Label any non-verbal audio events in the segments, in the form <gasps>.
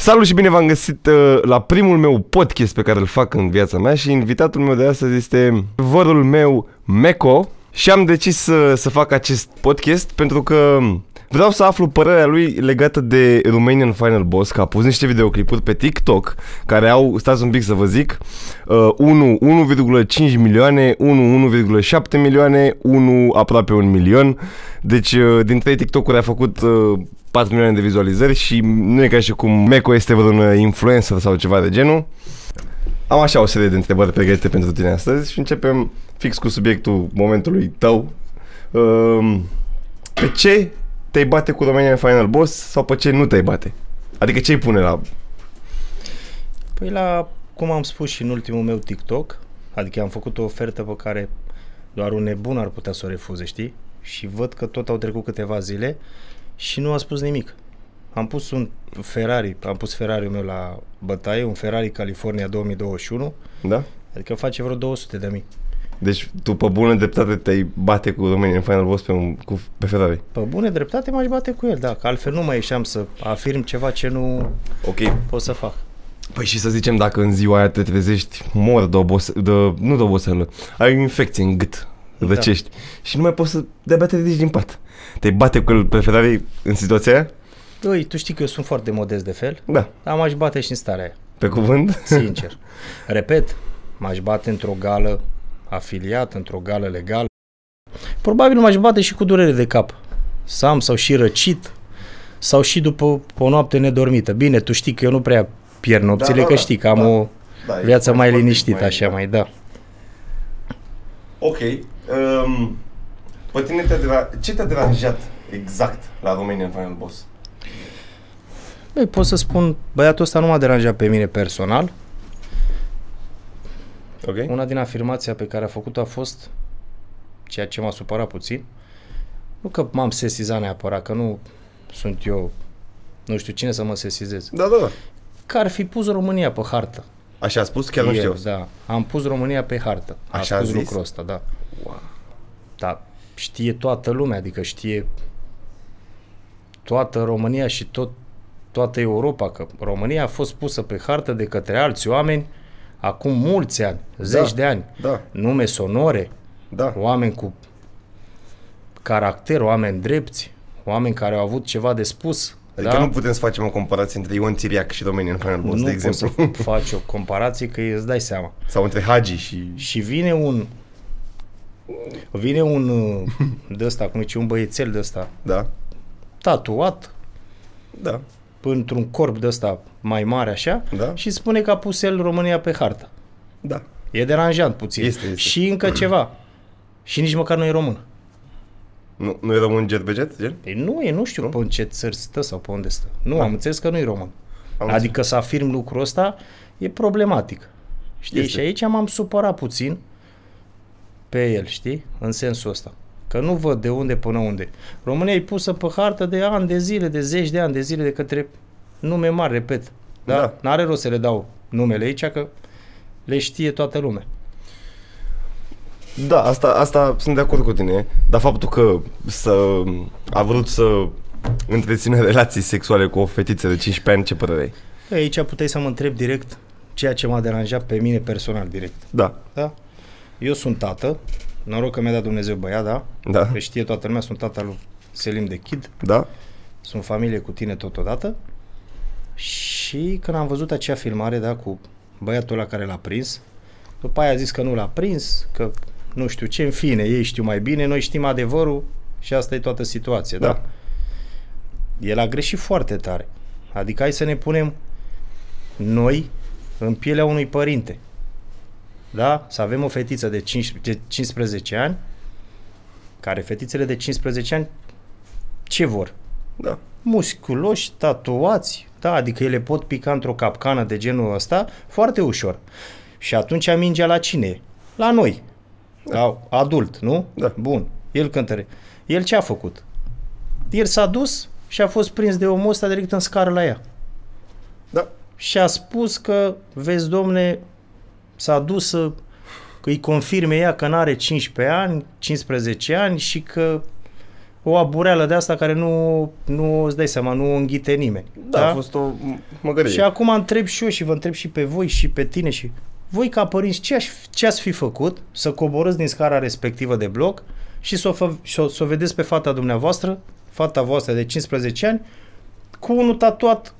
Salut și bine v-am găsit uh, la primul meu podcast pe care îl fac în viața mea și invitatul meu de astăzi este vorul meu Meco. Și am decis să, să fac acest podcast pentru că vreau să aflu părerea lui legată de Romanian Final Boss, că a pus niște videoclipuri pe TikTok care au, stați un pic să vă zic, uh, 1, 1,5 milioane, 1, 1,7 milioane, 1 aproape un milion. Deci uh, din trei TikTok-uri a făcut uh, 4 milioane de vizualizări și nu e ca și cum Meco este vreun influencer sau ceva de genul. Am așa o serie de întrebări pregătite pentru tine astăzi și începem fix cu subiectul momentului tău. Um, Pe ce te-ai bate cu Romania în Final Boss sau pe ce nu te-ai bate? Adică ce-i pune la... Păi la, cum am spus și în ultimul meu TikTok, adică am făcut o ofertă pe care doar un nebun ar putea să o refuze, știi? Și văd că tot au trecut câteva zile și nu a spus nimic. Am pus un Ferrari, am pus Ferrari-ul meu la bătaie, un Ferrari California 2021, Da? adică face vreo 200 de mii. Deci tu pe bună dreptate te-ai bate cu Romania în Final Boss pe, un, cu, pe Ferrari. Pe bune dreptate m-aș bate cu el, da, că altfel nu mai ieșeam să afirm ceva ce nu Ok. pot să fac. Păi și să zicem dacă în ziua aia te trezești mor de, obose- de nu de oboseală, ai o infecție în gât, răcești și nu mai poți să de-abia te ridici din pat. Te bate cu el pe Ferrari în situația aia? Ui, tu știi că eu sunt foarte modest de fel, Da. dar m-aș bate și în starea aia. Pe cuvânt? Sincer. <laughs> Repet, m-aș bate într-o gală afiliat, într-o gală legală. Probabil m-aș bate și cu durere de cap. Sam sau și răcit sau și după o noapte nedormită. Bine, tu știi că eu nu prea pierd nopțile, Da, da, că da. știi că am Da. o Da, e viață mai sportiv, liniștită, așa mai, da. Ok. Um, pe tine te dera... ce te-a deranjat exact la Romania în Final Boss? Băi, pot să spun, băiatul ăsta nu m-a deranjat pe mine personal. Ok. Una din afirmația pe care a făcut-o a fost ceea ce m-a supărat puțin. Nu că m-am sesizat neapărat, că nu sunt eu, nu știu cine să mă sesizez. Da, da, da. Că ar fi pus România pe hartă. Așa a spus? Chiar nu El, știu. Da, am pus România pe hartă. A Așa a spus zis? lucrul ăsta, da. Wow. Dar știe toată lumea, adică știe toată România și tot, toată Europa, că România a fost pusă pe hartă de către alți oameni acum mulți ani, zeci de ani. Da, Nume sonore, da. oameni cu caracter, oameni drepți, oameni care au avut ceva de spus. Adică da? nu putem să facem o comparație între Ion Țiriac și Romania în Final Boss, nu de poți exemplu. să <laughs> faci o comparație că îți dai seama. Sau între Hagi și... Și vine un vine un uh, de ăsta, cum zice, un băiețel de ăsta, Da, tatuat da, într-un corp de ăsta mai mare așa da, și spune că a pus el România pe hartă. da. E deranjant puțin. Este, este. Și încă <clears throat> ceva. Și nici măcar nu e român. Nu, nu e român gerbeget, gen? Păi nu e, nu știu Nu? pe în ce țări stă sau pe unde stă. Nu, Da. am înțeles că nu e român. Am adică să afirm lucrul ăsta e problematic. Știi? Este. Și aici m-am supărat puțin pe el, știi? În sensul ăsta. Că nu văd de unde până unde. România e pusă pe hartă de ani de zile, de zeci de ani de zile de către nume mari, repet. Da? Da. da. N-are rost să le dau numele aici, că le știe toată lumea. Da, asta, asta sunt de acord cu tine, dar faptul că să, a vrut să întrețină relații sexuale cu o fetiță de 15 ani, ce părere ai? Păi Aici puteai să mă întreb direct ceea ce m-a deranjat pe mine personal direct. Da, Da? Eu sunt tată, noroc că mi-a dat Dumnezeu băiat, da? da, Că știe toată lumea, sunt tata lui Selim de Kid, da, sunt familie cu tine totodată. Și când am văzut acea filmare, da, cu băiatul ăla care l-a prins, după aia a zis că nu l-a prins, că nu știu ce, în fine, ei știu mai bine, noi știm adevărul și asta e toată situația, da? da, El a greșit foarte tare. Adică hai să ne punem noi în pielea unui părinte. Da? Să avem o fetiță de, 5, de 15 ani, care fetițele de 15 ani ce vor? da, Musculoși, tatuați, da, adică ele pot pica într-o capcană de genul ăsta foarte ușor. Și atunci mingea la cine e? La noi. La adult, nu? Da. Bun. El cântăre. El ce a făcut? El s-a dus și a fost prins de omul ăsta direct în scară la ea. da, Și a spus că, vezi, domne, s-a dus să că îi confirme ea că n-are 15 ani, 15 ani și că o abureală de asta care nu, nu îți dai seama, nu o înghite nimeni. Da, a fost o măgărie. Și acum întreb și eu și vă întreb și pe voi și pe tine și voi ca părinți ce, aș, ce ați fi făcut să coborâți din scara respectivă de bloc și să o, fă, și o, să o vedeți pe fata dumneavoastră, fata voastră de 15 ani, cu unul tatuat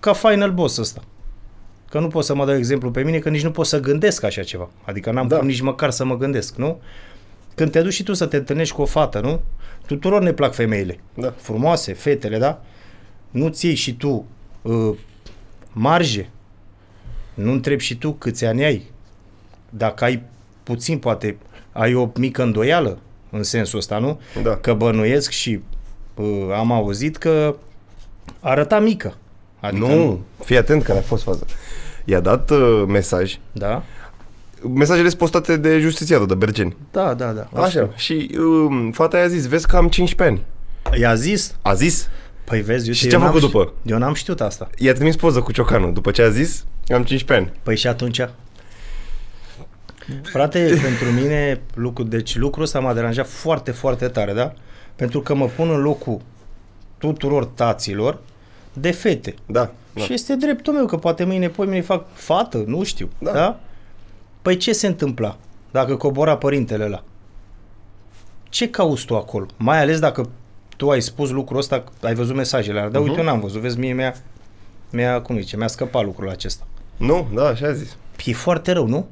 ca final boss ăsta. Că nu pot să mă dau exemplu pe mine, că nici nu pot să gândesc așa ceva. Adică n-am Da. cum nici măcar să mă gândesc, nu? Când te duci și tu să te întâlnești cu o fată, nu? Tuturor ne plac femeile. Da. Frumoase, fetele, da? Nu-ți iei și tu uh, marge. Nu întrebi și tu câți ani ai. Dacă ai puțin, poate ai o mică îndoială în sensul ăsta, nu? Da. Că bănuiesc și uh, am auzit că arăta mică. Adică, Nu, fii atent care a fost faza. I-a dat uh, mesaj. Da? Mesajele sunt postate de justițiarul de Bergeni. Da, da, da. Așa. Și um, fata i-a zis, vezi că am 15 ani. I-a zis? A zis? Păi vezi, eu Și eu ce-a n-am făcut ști- după? Eu n-am știut asta. I-a trimis poză cu ciocanul. După ce a zis, am 15 ani. Păi și atunci? Frate, <laughs> pentru mine, lucru, deci lucrul ăsta m-a deranjat foarte, foarte tare, da? Pentru că mă pun în locul tuturor taților de fete. Da. da. Și este dreptul meu, că poate mâine, poi mâine fac fată, nu știu. Da. Da. Da? Păi ce se întâmpla dacă cobora părintele ăla? Ce cauți tu acolo? Mai ales dacă tu ai spus lucrul ăsta, ai văzut mesajele alea. Dar uite, eu n-am văzut. Vezi, mie mi-a, mi-a, cum zice, mi-a scăpat lucrul acesta. Nu? Da, așa a zis. E foarte rău, nu?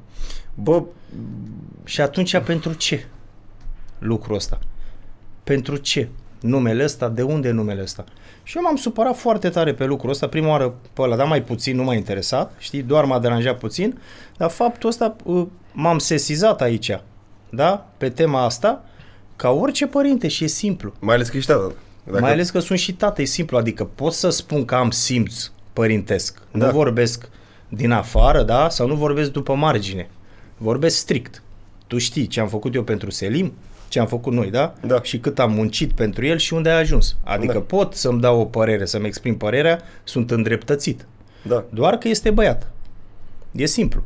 Bă, Și atunci pentru ce lucrul ăsta? Pentru ce? Numele ăsta? De unde e numele ăsta? Și eu m-am supărat foarte tare pe lucrul ăsta. Prima oară pe ăla, dar mai puțin, nu m-a interesat, știi, doar m-a deranjat puțin, dar faptul ăsta uh, m-am sesizat aici, da, pe tema asta, ca orice părinte și e simplu. mai ales că ești tată. Dacă... Mai ales că sunt și tată, e simplu, adică pot să spun că am simț părintesc. Da. Da. Nu vorbesc din afară, da, sau nu vorbesc după margine. Vorbesc strict. Tu știi ce am făcut eu pentru Selim, ce am făcut noi, da? Da. Și cât am muncit pentru el și unde a ajuns. Adică Da. pot să-mi dau o părere, să-mi exprim părerea, sunt îndreptățit. Da. Doar că este băiat. E simplu.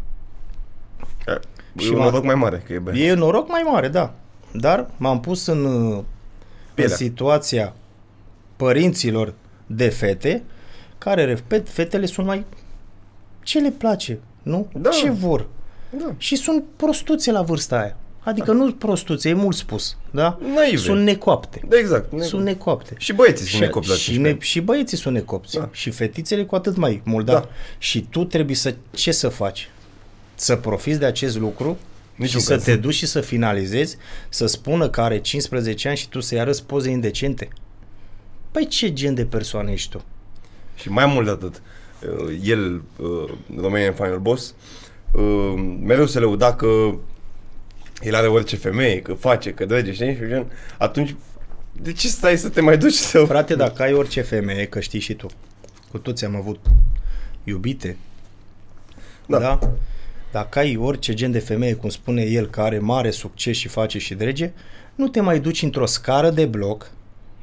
E Și un m-a- noroc mai mare că e băiat. E noroc mai mare, da. Dar m-am pus în, uh, în Pielea. situația părinților de fete, care, repet, fetele sunt mai... Ce le place, nu? Da. Ce vor? Da. Și sunt prostuțe la vârsta aia. Adică nu prostuțe, e mult spus, da? Naive. Sunt necoapte. Da, exact. Ne- Sunt necoapte. Și băieții sunt Și, necopți la și, 15 ne, și băieții sunt necopți. Da. Și fetițele cu atât mai mult, da. Da. Și tu trebuie să, ce să faci? Să profiți de acest lucru Niciun și caz. să te duci și să finalizezi, să spună că are 15 ani și tu să-i arăți poze indecente. Păi ce gen de persoană ești tu? Și mai mult de atât, uh, el, uh, Romanian Final Boss, uh, mereu se lăuda că el are orice femeie, că face, că drege, știi? Și gen, atunci, de ce stai să te mai duci să... Frate, dacă ai orice femeie, că știi și tu, cu toți am avut iubite, Da. da? Dacă ai orice gen de femeie, cum spune el, care are mare succes și face și drege, nu te mai duci într-o scară de bloc,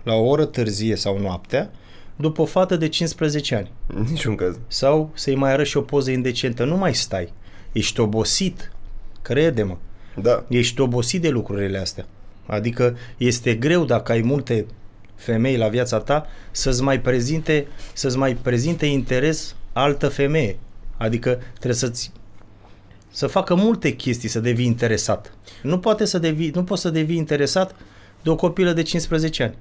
la o oră târzie sau noaptea, după o fată de 15 ani. În <laughs> niciun caz. Sau să-i mai arăți și o poză indecentă. Nu mai stai. Ești obosit. Crede-mă. Da. Ești obosit de lucrurile astea. Adică este greu dacă ai multe femei la viața ta să-ți mai prezinte, să-ți mai prezinte interes altă femeie. Adică trebuie să-ți să facă multe chestii să devii interesat. Nu poate să devii, nu poți să devii interesat de o copilă de 15 ani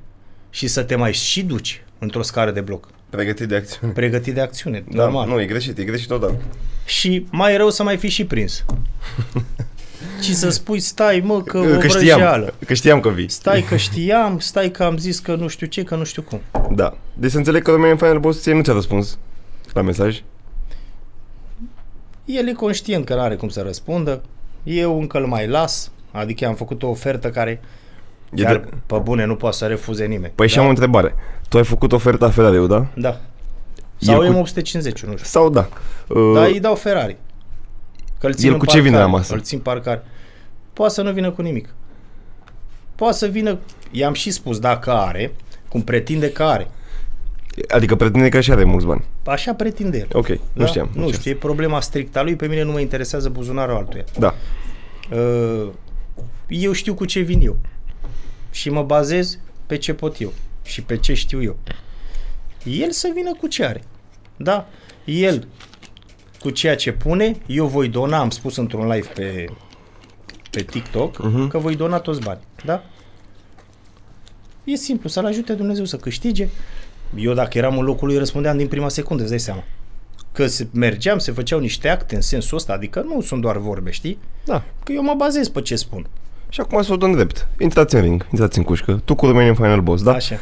și să te mai și duci într-o scară de bloc. Pregătit de acțiune. Pregătit de acțiune, Da, normal. nu, e greșit, e greșit total. Și mai rău să mai fi și prins. <laughs> Și să spui, stai mă, că, o Că vrăjeală. știam, că știam că vii. Stai că știam, stai că am zis că nu știu ce, că nu știu cum. Da. Deci să înțeleg că Romanian Final Boss ție nu ți-a răspuns la mesaj. El e conștient că nu are cum să răspundă. Eu încă îl mai las. Adică am făcut o ofertă care E chiar de... pe bune nu poate să refuze nimeni. Păi și am o întrebare. Tu ai făcut oferta Ferrari, da? Da. Sau El cu... cu- M850, nu știu. Sau da? Uh, Dar îi dau Ferrari. Că îl țin El în cu ce vine parcare, la masă? Îl țin parcare. Poate să nu vină cu nimic. Poate să vină, i-am și spus dacă are, cum pretinde că are. Adică pretinde că și are mulți bani. Așa pretinde el. Ok, nu știam. Nu știu, e problema strictă a lui, pe mine nu mă interesează buzunarul altuia. Da. Uh, Eu știu cu ce vin eu. Și mă bazez pe ce pot eu și pe ce știu eu. El să vină cu ce are. Da? El cu ceea ce pune, eu voi dona, am spus într-un live pe, pe TikTok, uh-huh. că voi dona toți bani. Da? E simplu, să-l ajute Dumnezeu să câștige. Eu dacă eram în locul lui răspundeam din prima secundă, îți dai seama. Că se, mergeam, se făceau niște acte în sensul ăsta, adică nu sunt doar vorbe, știi? Da. Că eu mă bazez pe ce spun. Și acum să o dăm drept. Intrați în ring, intrați în cușcă. Tu cu Romanian Final Boss, da? Așa.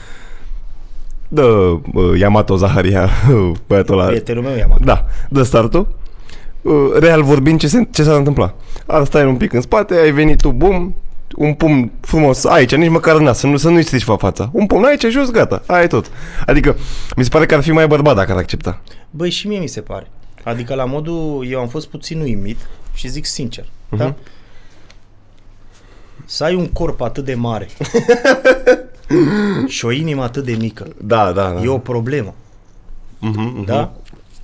Dă uh, Yamato Zaharia, <laughs> băiatul ăla. Prietenul meu i-am Da, dă startul. Uh, real vorbind, ce, se, ce s-a întâmplat? Ar stai un pic în spate, ai venit tu, bum, un pumn frumos aici, nici măcar în nas, să, nu, să nu-i strici fața. Un pumn aici, jos, gata, aia e tot. Adică, mi se pare că ar fi mai bărbat dacă ar accepta. Băi, și mie mi se pare. Adică la modul, eu am fost puțin uimit și zic sincer, uh-huh. da? Să ai un corp atât de mare <laughs> <gasps> și o inimă atât de mică, Da, da, da. e o problemă, Uh-huh, uh-huh. da?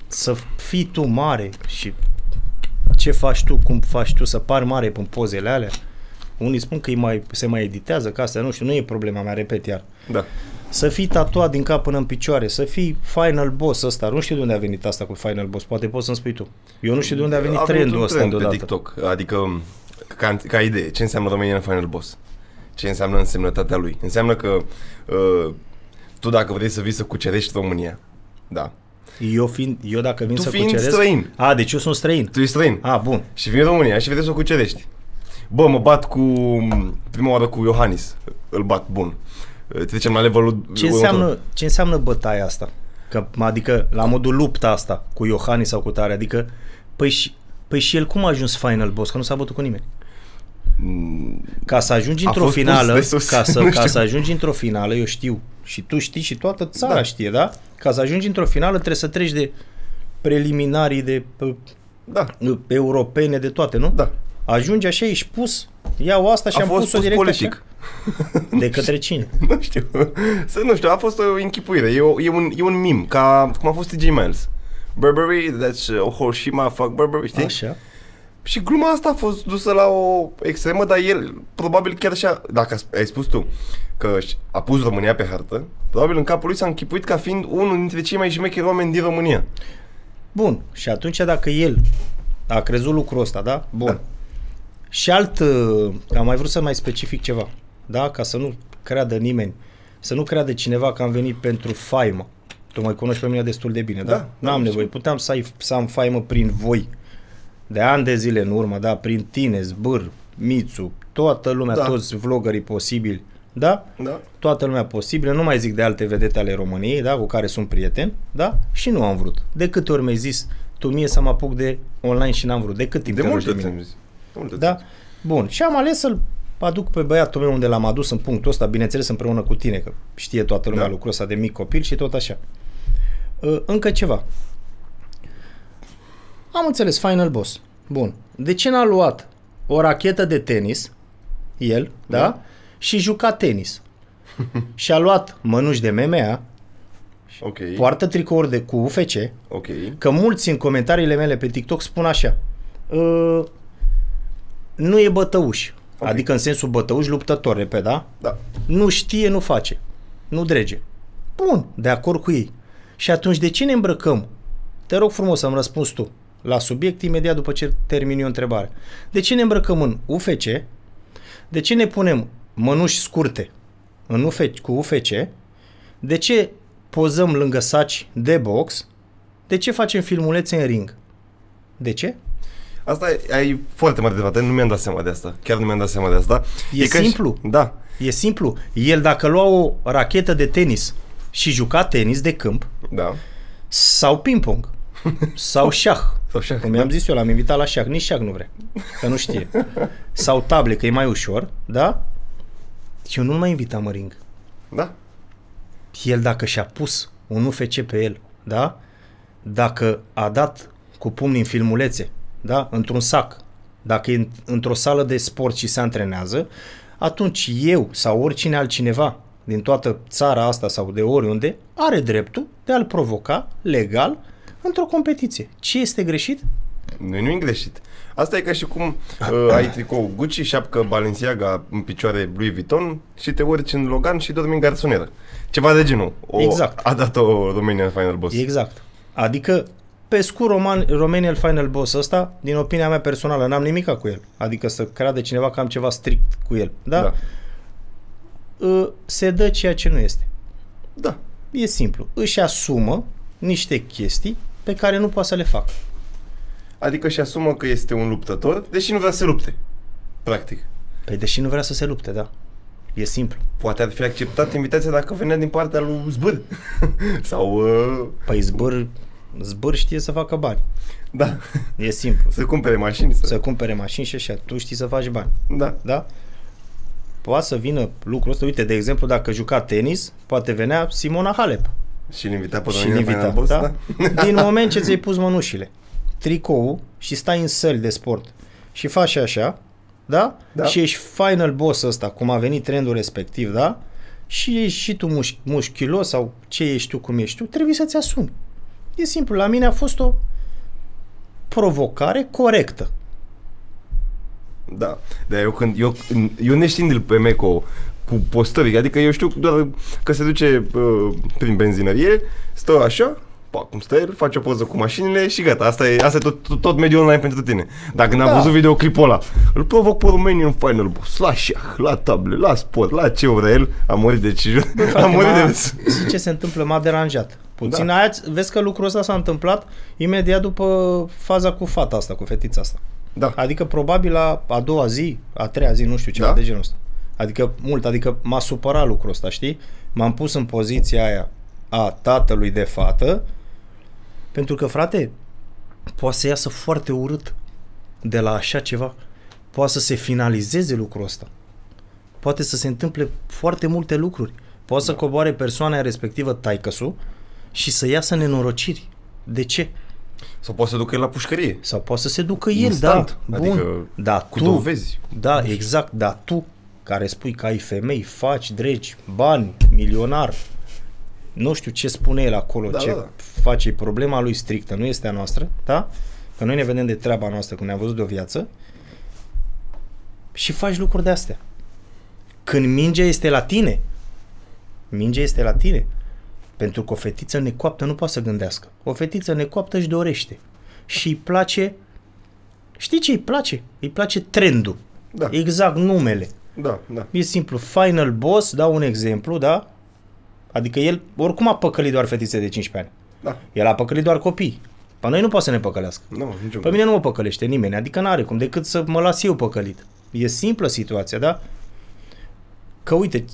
Să fii tu mare și ce faci tu, cum faci tu, să pari mare în pozele alea. Unii spun că îi mai, se mai editează, că asta nu știu, nu e problema mea, repet iar. Da. Să fii tatuat din cap până în picioare, să fii final boss ăsta. Nu știu de unde a venit asta cu final boss, poate poți să-mi spui tu. Eu nu știu de unde a venit A trendul un ăsta trend deodată. pe TikTok, adică ca, ca idee, ce înseamnă Romanian Final Boss? Ce înseamnă însemnătatea lui? Înseamnă că uh, tu dacă vrei să vii să cucerești România, da, Eu, fiind, eu dacă vin Tu să fiind cuceresc... străin. A, deci eu sunt străin. tu ești străin A, bun. și vii în România și vrei să o cucerești. Bă, mă bat cu, prima oară cu Iohannis, îl bat, bun. Trecem la levelul Ce următor. înseamnă, ce înseamnă bătaia asta? Că, adică, la modul lupta asta cu Iohannis sau cu tare, adică, păi și, păi și el cum a ajuns final boss? Că nu s-a bătut cu nimeni. Ca să ajungi A într-o fost pus finală, de sus, ca, să, nu ca știu. să ajungi într-o finală, eu știu, și tu știi și toată țara Da. știe, da? Ca să ajungi într-o finală trebuie să treci de preliminarii, de uh, Da, europene, de toate, nu? da. Ajungi așa, ești pus, iau asta și A am fost pus-o pus direct politic. așa. De către cine? <laughs> Nu știu. Să nu știu, a fost o închipuire. E, o, e, un, e un mim, ca cum a fost TJ Miles. Burberry, that's uh, Hiroshima, fuck Burberry, știi? Așa. Și gluma asta a fost dusă la o extremă, dar el probabil chiar așa, dacă ai spus tu că a pus România pe hartă, probabil în capul lui s-a închipuit ca fiind unul dintre cei mai șmecheri oameni din România. Bun. Și atunci dacă el a crezut lucrul ăsta, da? Bun. Da. Și alt, uh, că am mai vrut să mai specific ceva, da? Ca să nu creadă nimeni, să nu creadă cineva că am venit pentru faimă. Tu mă cunoști pe mine destul de bine, da? Da, N-am da, nevoie. știu. Puteam să, ai, să am faimă prin voi. De ani de zile în urmă, da? Prin tine, Zbâr, Mițu, toată lumea, Da. toți vlogării posibili, da? Da? toată lumea posibilă, nu mai zic de alte vedete ale României, da, cu care sunt prieten, da, și nu am vrut. De câte ori mi-ai zis tu mie să mă apuc de online și n-am vrut? De cât timp De te rogi multe de ți-am mine? zis. De multe Da? ți-am Bun. Și am ales să-l aduc pe băiatul meu unde l-am adus în punctul ăsta, bineînțeles împreună cu tine, că știe toată lumea Da. lucrul ăsta de mic copil și tot așa. Uh, Încă ceva. Am înțeles, Final Boss. Bun. De ce n-a luat o rachetă de tenis, el, da? Da. da? Și juca tenis. <laughs> și a luat mănuși de MMA, zis. Ok, poartă tricouri de cu UFC, ok. că mulți în comentariile mele pe TikTok spun așa. Uh, nu e bătăuș. Ok. Adică în sensul bătăuș luptător, repet, da? Da. Nu știe, nu face. Nu drege. Bun, de acord cu ei. Și atunci de ce ne îmbrăcăm? Te rog frumos să-mi răspunzi tu la subiect imediat după ce termin eu întrebarea. De ce ne îmbrăcăm în UFC? De ce ne punem mănuși scurte în UFC, cu UFC? De ce pozăm lângă saci de box? De ce facem filmulețe în ring? De ce? Asta e, ai foarte mare dreptate, nu mi-am dat seama de asta. Chiar nu mi-am dat seama de asta. E ca și- simplu. Da. E simplu. El dacă lua o rachetă de tenis și juca tenis de câmp, Da. sau ping-pong, sau șah. Sau șah, Cum da. i-am zis eu, l-am invitat la șah. Nici șah nu vrea, că nu știe. Sau table, că e mai ușor, da? Și eu nu-l mai invitam în ring. Da. El dacă și-a pus un UFC pe el, da? Dacă a dat cu pumni în filmulețe, da? Într-un sac, dacă e în- într-o sală de sport și se antrenează, atunci eu sau oricine altcineva din toată țara asta sau de oriunde are dreptul de a-l provoca legal într-o competiție. Ce este greșit? Nu, nu e greșit. Asta e ca și cum uh, ai tricou Gucci, șapcă Balenciaga în picioare Louis Vuitton și te urci în Logan și dormi în garsonieră. Ceva de genul. O, Exact. A dat-o Romanian Final Boss. Exact. Adică, pe scurt, Roman, Romanian Final Boss ăsta, din opinia mea personală, n-am nimic cu el. Adică să crede cineva că am ceva strict cu el. Da? Da. Uh, Se dă ceea ce nu este. da. E simplu. Își asumă niște chestii pe care nu poate să le facă. Adică și asumă că este un luptător, deși nu vrea să se lupte. Practic. Păi deși nu vrea să se lupte, da. E simplu. Poate ar fi acceptat invitația dacă venea din partea lui Zbâr. <laughs> Sau, uh, Păi zbâr, zbâr știe să facă bani. da, E simplu. să cumpere mașini. Să... Să cumpere mașini și așa. Tu știi să faci bani. Da. Da? Poate să vină lucrul ăsta. Uite, de exemplu, dacă juca tenis, poate venea Simona Halep. Și îl invita pe și Romania invita, Final Boss, da? da? <laughs> Din moment ce ți-ai pus mănușile, tricoul și stai în săli de sport și faci așa, da? Da. Și ești final boss ăsta, cum a venit trendul respectiv, da? Și ești și tu muș- mușchilos sau ce ești tu, cum ești tu, trebuie să-ți asumi. E simplu, la mine a fost o provocare corectă. Da, dar eu când, eu, eu neștiind-l pe Meco cu postări, adică eu știu doar că se duce uh, prin benzinărie, stă așa, pa, cum stă el, face o poză cu mașinile și gata, asta e, asta e tot, tot, tot mediul online pentru tine. Dacă n-am Da. văzut videoclipul ăla, îl provoc pe Romanian Final Boss, la șah, la table, la sport, la ce vrea el, a murit de ce <laughs> Frate, am murit m-a- de râs. știi ce se întâmplă? M-a deranjat. Puțin Da. da. aia, vezi că lucrul ăsta s-a întâmplat imediat după faza cu fata asta, cu fetița asta. Da, Adică probabil la a doua zi, a treia zi, nu știu, ceva Da? de genul ăsta. Adică mult, adică m-a supărat lucrul ăsta, știi? M-am pus în poziția aia a tatălui de fată, pentru că, frate, poate să iasă foarte urât de la așa ceva. Poate să se finalizeze lucrul ăsta. Poate să se întâmple foarte multe lucruri. Poate să coboare persoana respectivă taicăsul și să iasă nenorociri. De ce? sau poate să ducă el la pușcărie. Sau poate să se ducă el, Instant. da. Adică da, cu tu, dovezi. Da, exact, da, tu care spui că ai femei, faci, dregi, bani, milionar, nu știu ce spune el acolo, Da, ce da, da. face, e problema lui strictă, nu este a noastră, da? Că noi ne vedem de treaba noastră când ne-am văzut de o viață și faci lucruri de astea. Când mingea este la tine, mingea este la tine. Pentru că o fetiță necoaptă nu poate să gândească. O fetiță necoaptă își dorește. Și îi place... Știi ce îi place? Îi place trendul. Da, Exact numele. Da, da. E simplu. Final Boss, dau un exemplu, da? Adică el oricum a păcălit doar fetițe de 15 ani. Da. El a păcălit doar copii. Pe noi nu poate să ne păcălească. Nu, niciun Pe mine nu mă păcălește nimeni, adică n-are cum, decât să mă las eu păcălit. E simplă situația, da? Că uite,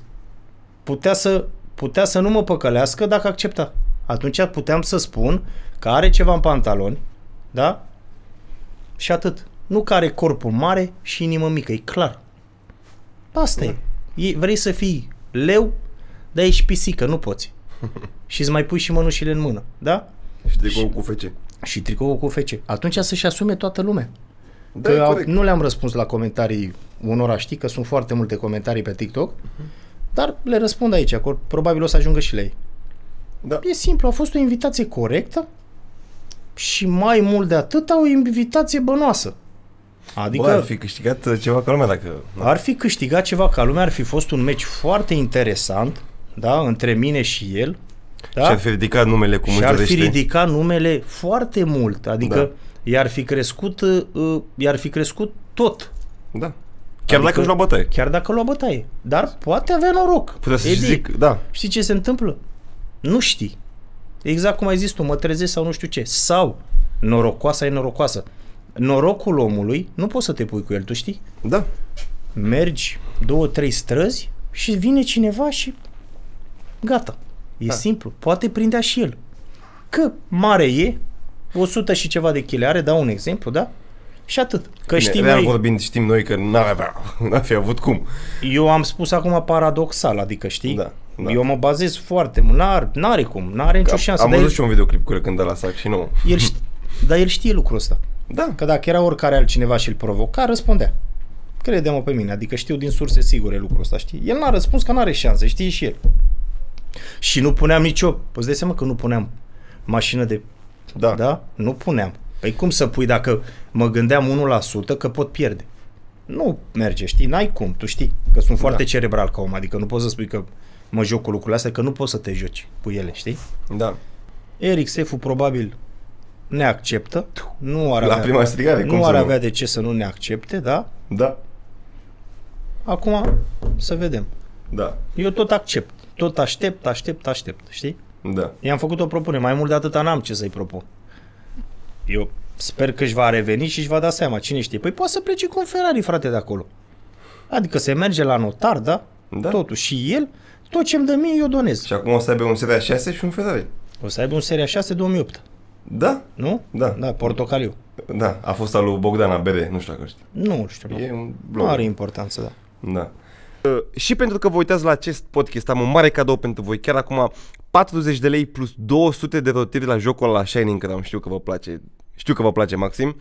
putea să, putea să nu mă păcălească dacă accepta. Atunci puteam să spun că are ceva în pantaloni, da? Și atât. Nu că are corpul mare și inimă mică, e clar. Asta Da. e. e. Vrei să fii leu, dar ești pisică, nu poți. <laughs> și îți mai pui și mănușile în mână, da? Și tricou cu FC. Și tricoul cu FC. Atunci să-și asume toată lumea. Da, că e au, corect. nu le-am răspuns la comentarii unora, știi că sunt foarte multe comentarii pe TikTok, dar le răspund aici, că probabil o să ajungă și la ei. Da. E simplu, a fost o invitație corectă și mai mult de atât o invitație bănoasă. Adică Bă, ar fi câștigat uh, ceva ca lumea dacă... ar fi câștigat ceva ca lumea, ar fi fost un meci foarte interesant, da, între mine și el. Da? Și ar fi ridicat numele cum și își ar fi dorește. ridicat numele foarte mult, adică Da. i-ar fi crescut uh, i-ar fi crescut tot, Da. Chiar Adică- dacă își lua bătaie. chiar dacă lua bătaie. Dar poate avea noroc. Putea să-și Edi, zic, da, Știi ce se întâmplă? Nu știi. Exact cum ai zis tu, mă trezesc sau nu știu ce. Sau norocoasa e norocoasă. Norocul omului, nu poți să te pui cu el, tu știi? da. Mergi două, trei străzi și vine cineva și gata. E Da. simplu. Poate prindea și el. Că mare e, 100 și ceva de kg are, dau un exemplu, da? Și atât. Că Bine, știm real noi, vorbind, știm noi că n-ar avea, <laughs> n-ar fi avut cum. eu am spus acum paradoxal, adică știi? Da, da. Eu mă bazez foarte mult, n-ar, n-are cum, n-are nicio șansă. Am dar văzut el, și un videoclip cu el când dă la sac și nu. el știe, <laughs> dar el știe lucrul ăsta. Da, Că dacă era oricare altcineva și îl provoca, răspundea. Crede-mă pe mine, adică știu din surse sigure lucrul ăsta, știi? El n-a răspuns că n-are șanse, știe și el. Și nu puneam nicio... Îți dai seama că nu puneam mașină de... da. Da? Nu puneam. Păi cum să pui dacă mă gândeam 1% că pot pierde? Nu merge, știi? N-ai cum, tu știi că sunt foarte Da. cerebral ca om, adică nu poți să spui că mă joc cu lucrurile astea, că nu poți să te joci cu ele, știi? Da. Eric Sefu probabil ne acceptă, nu ar La avea, prima strigare, cum nu să ar nu? avea de ce să nu ne accepte, da? Da. Acum să vedem. Da. Eu tot accept, tot aștept, aștept, aștept, știi? Da. I-am făcut o propunere, mai mult de atâta n-am ce să-i propun. Eu sper că își va reveni și își va da seama, cine știe. Păi poate să plece cu un Ferrari, frate, de acolo. Adică se merge la notar, da? Da. Totuși, și el, tot ce-mi dă mie, eu donez. Și acum o să aibă un Seria 6 și un Ferrari. O să aibă un Seria 6 2008, Da. nu? Da. Da, portocaliu. Da. A fost al lui Bogdana Bere, nu știu dacă știi. Nu știu, nu. E un nu blog. are importanță, da. Da. Și pentru că vă uitați la acest podcast, am un mare cadou pentru voi. Chiar acum 40 de lei plus 200 de rotiri la jocul ăla Shining Crown. Știu că vă place. Știu că vă place maxim.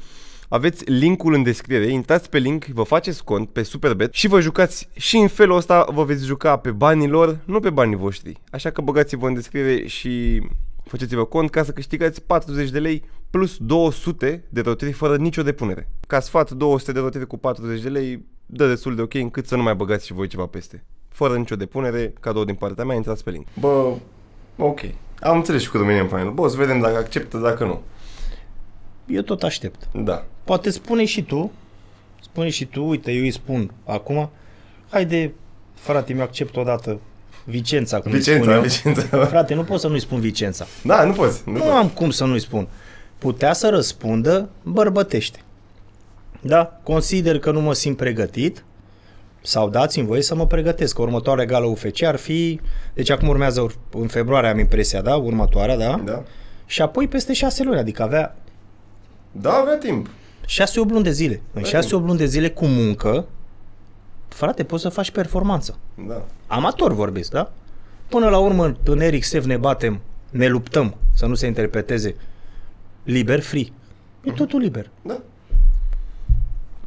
Aveți linkul în descriere, intrați pe link, vă faceți cont pe Superbet și vă jucați și în felul ăsta vă veți juca pe banii lor, nu pe banii voștri. Așa că băgați-vă în descriere și faceți-vă cont ca să câștigați 40 de lei plus 200 de rotiri fără nicio depunere. Ca sfat 200 de rotiri cu 40 de lei dă destul de ok încât să nu mai băgați și voi ceva peste. Fără nicio depunere, cadou din partea mea, intrați pe link. Bă, ok. Am înțeles și cu România în final. Bă, o să vedem dacă acceptă, dacă nu. Eu tot aștept. Da. Poate spune și tu, spune și tu, uite, eu îi spun acum, haide, frate, mi accept odată Vicența, cum îi spun Vicența, eu. Vicența. <laughs> Frate, nu pot să nu-i spun Vicența. Da, nu poți. Nu, Nu poți. am cum să nu-i spun. Putea să răspundă bărbătește. Da? Consider că nu mă simt pregătit sau dați-mi voie să mă pregătesc. Următoarea gală UFC ar fi, deci acum urmează ur- în februarie am impresia, da? Următoarea, da? Da. Și apoi peste șase luni, adică avea Da, avea timp. 6 8 luni de zile. În Băi. 6 8 luni de zile cu muncă, frate, poți să faci performanță. Da. Amator vorbesc, da? Până la urmă, în Eric Sev ne batem, ne luptăm, să nu se interpreteze liber, free. E totul liber. Da.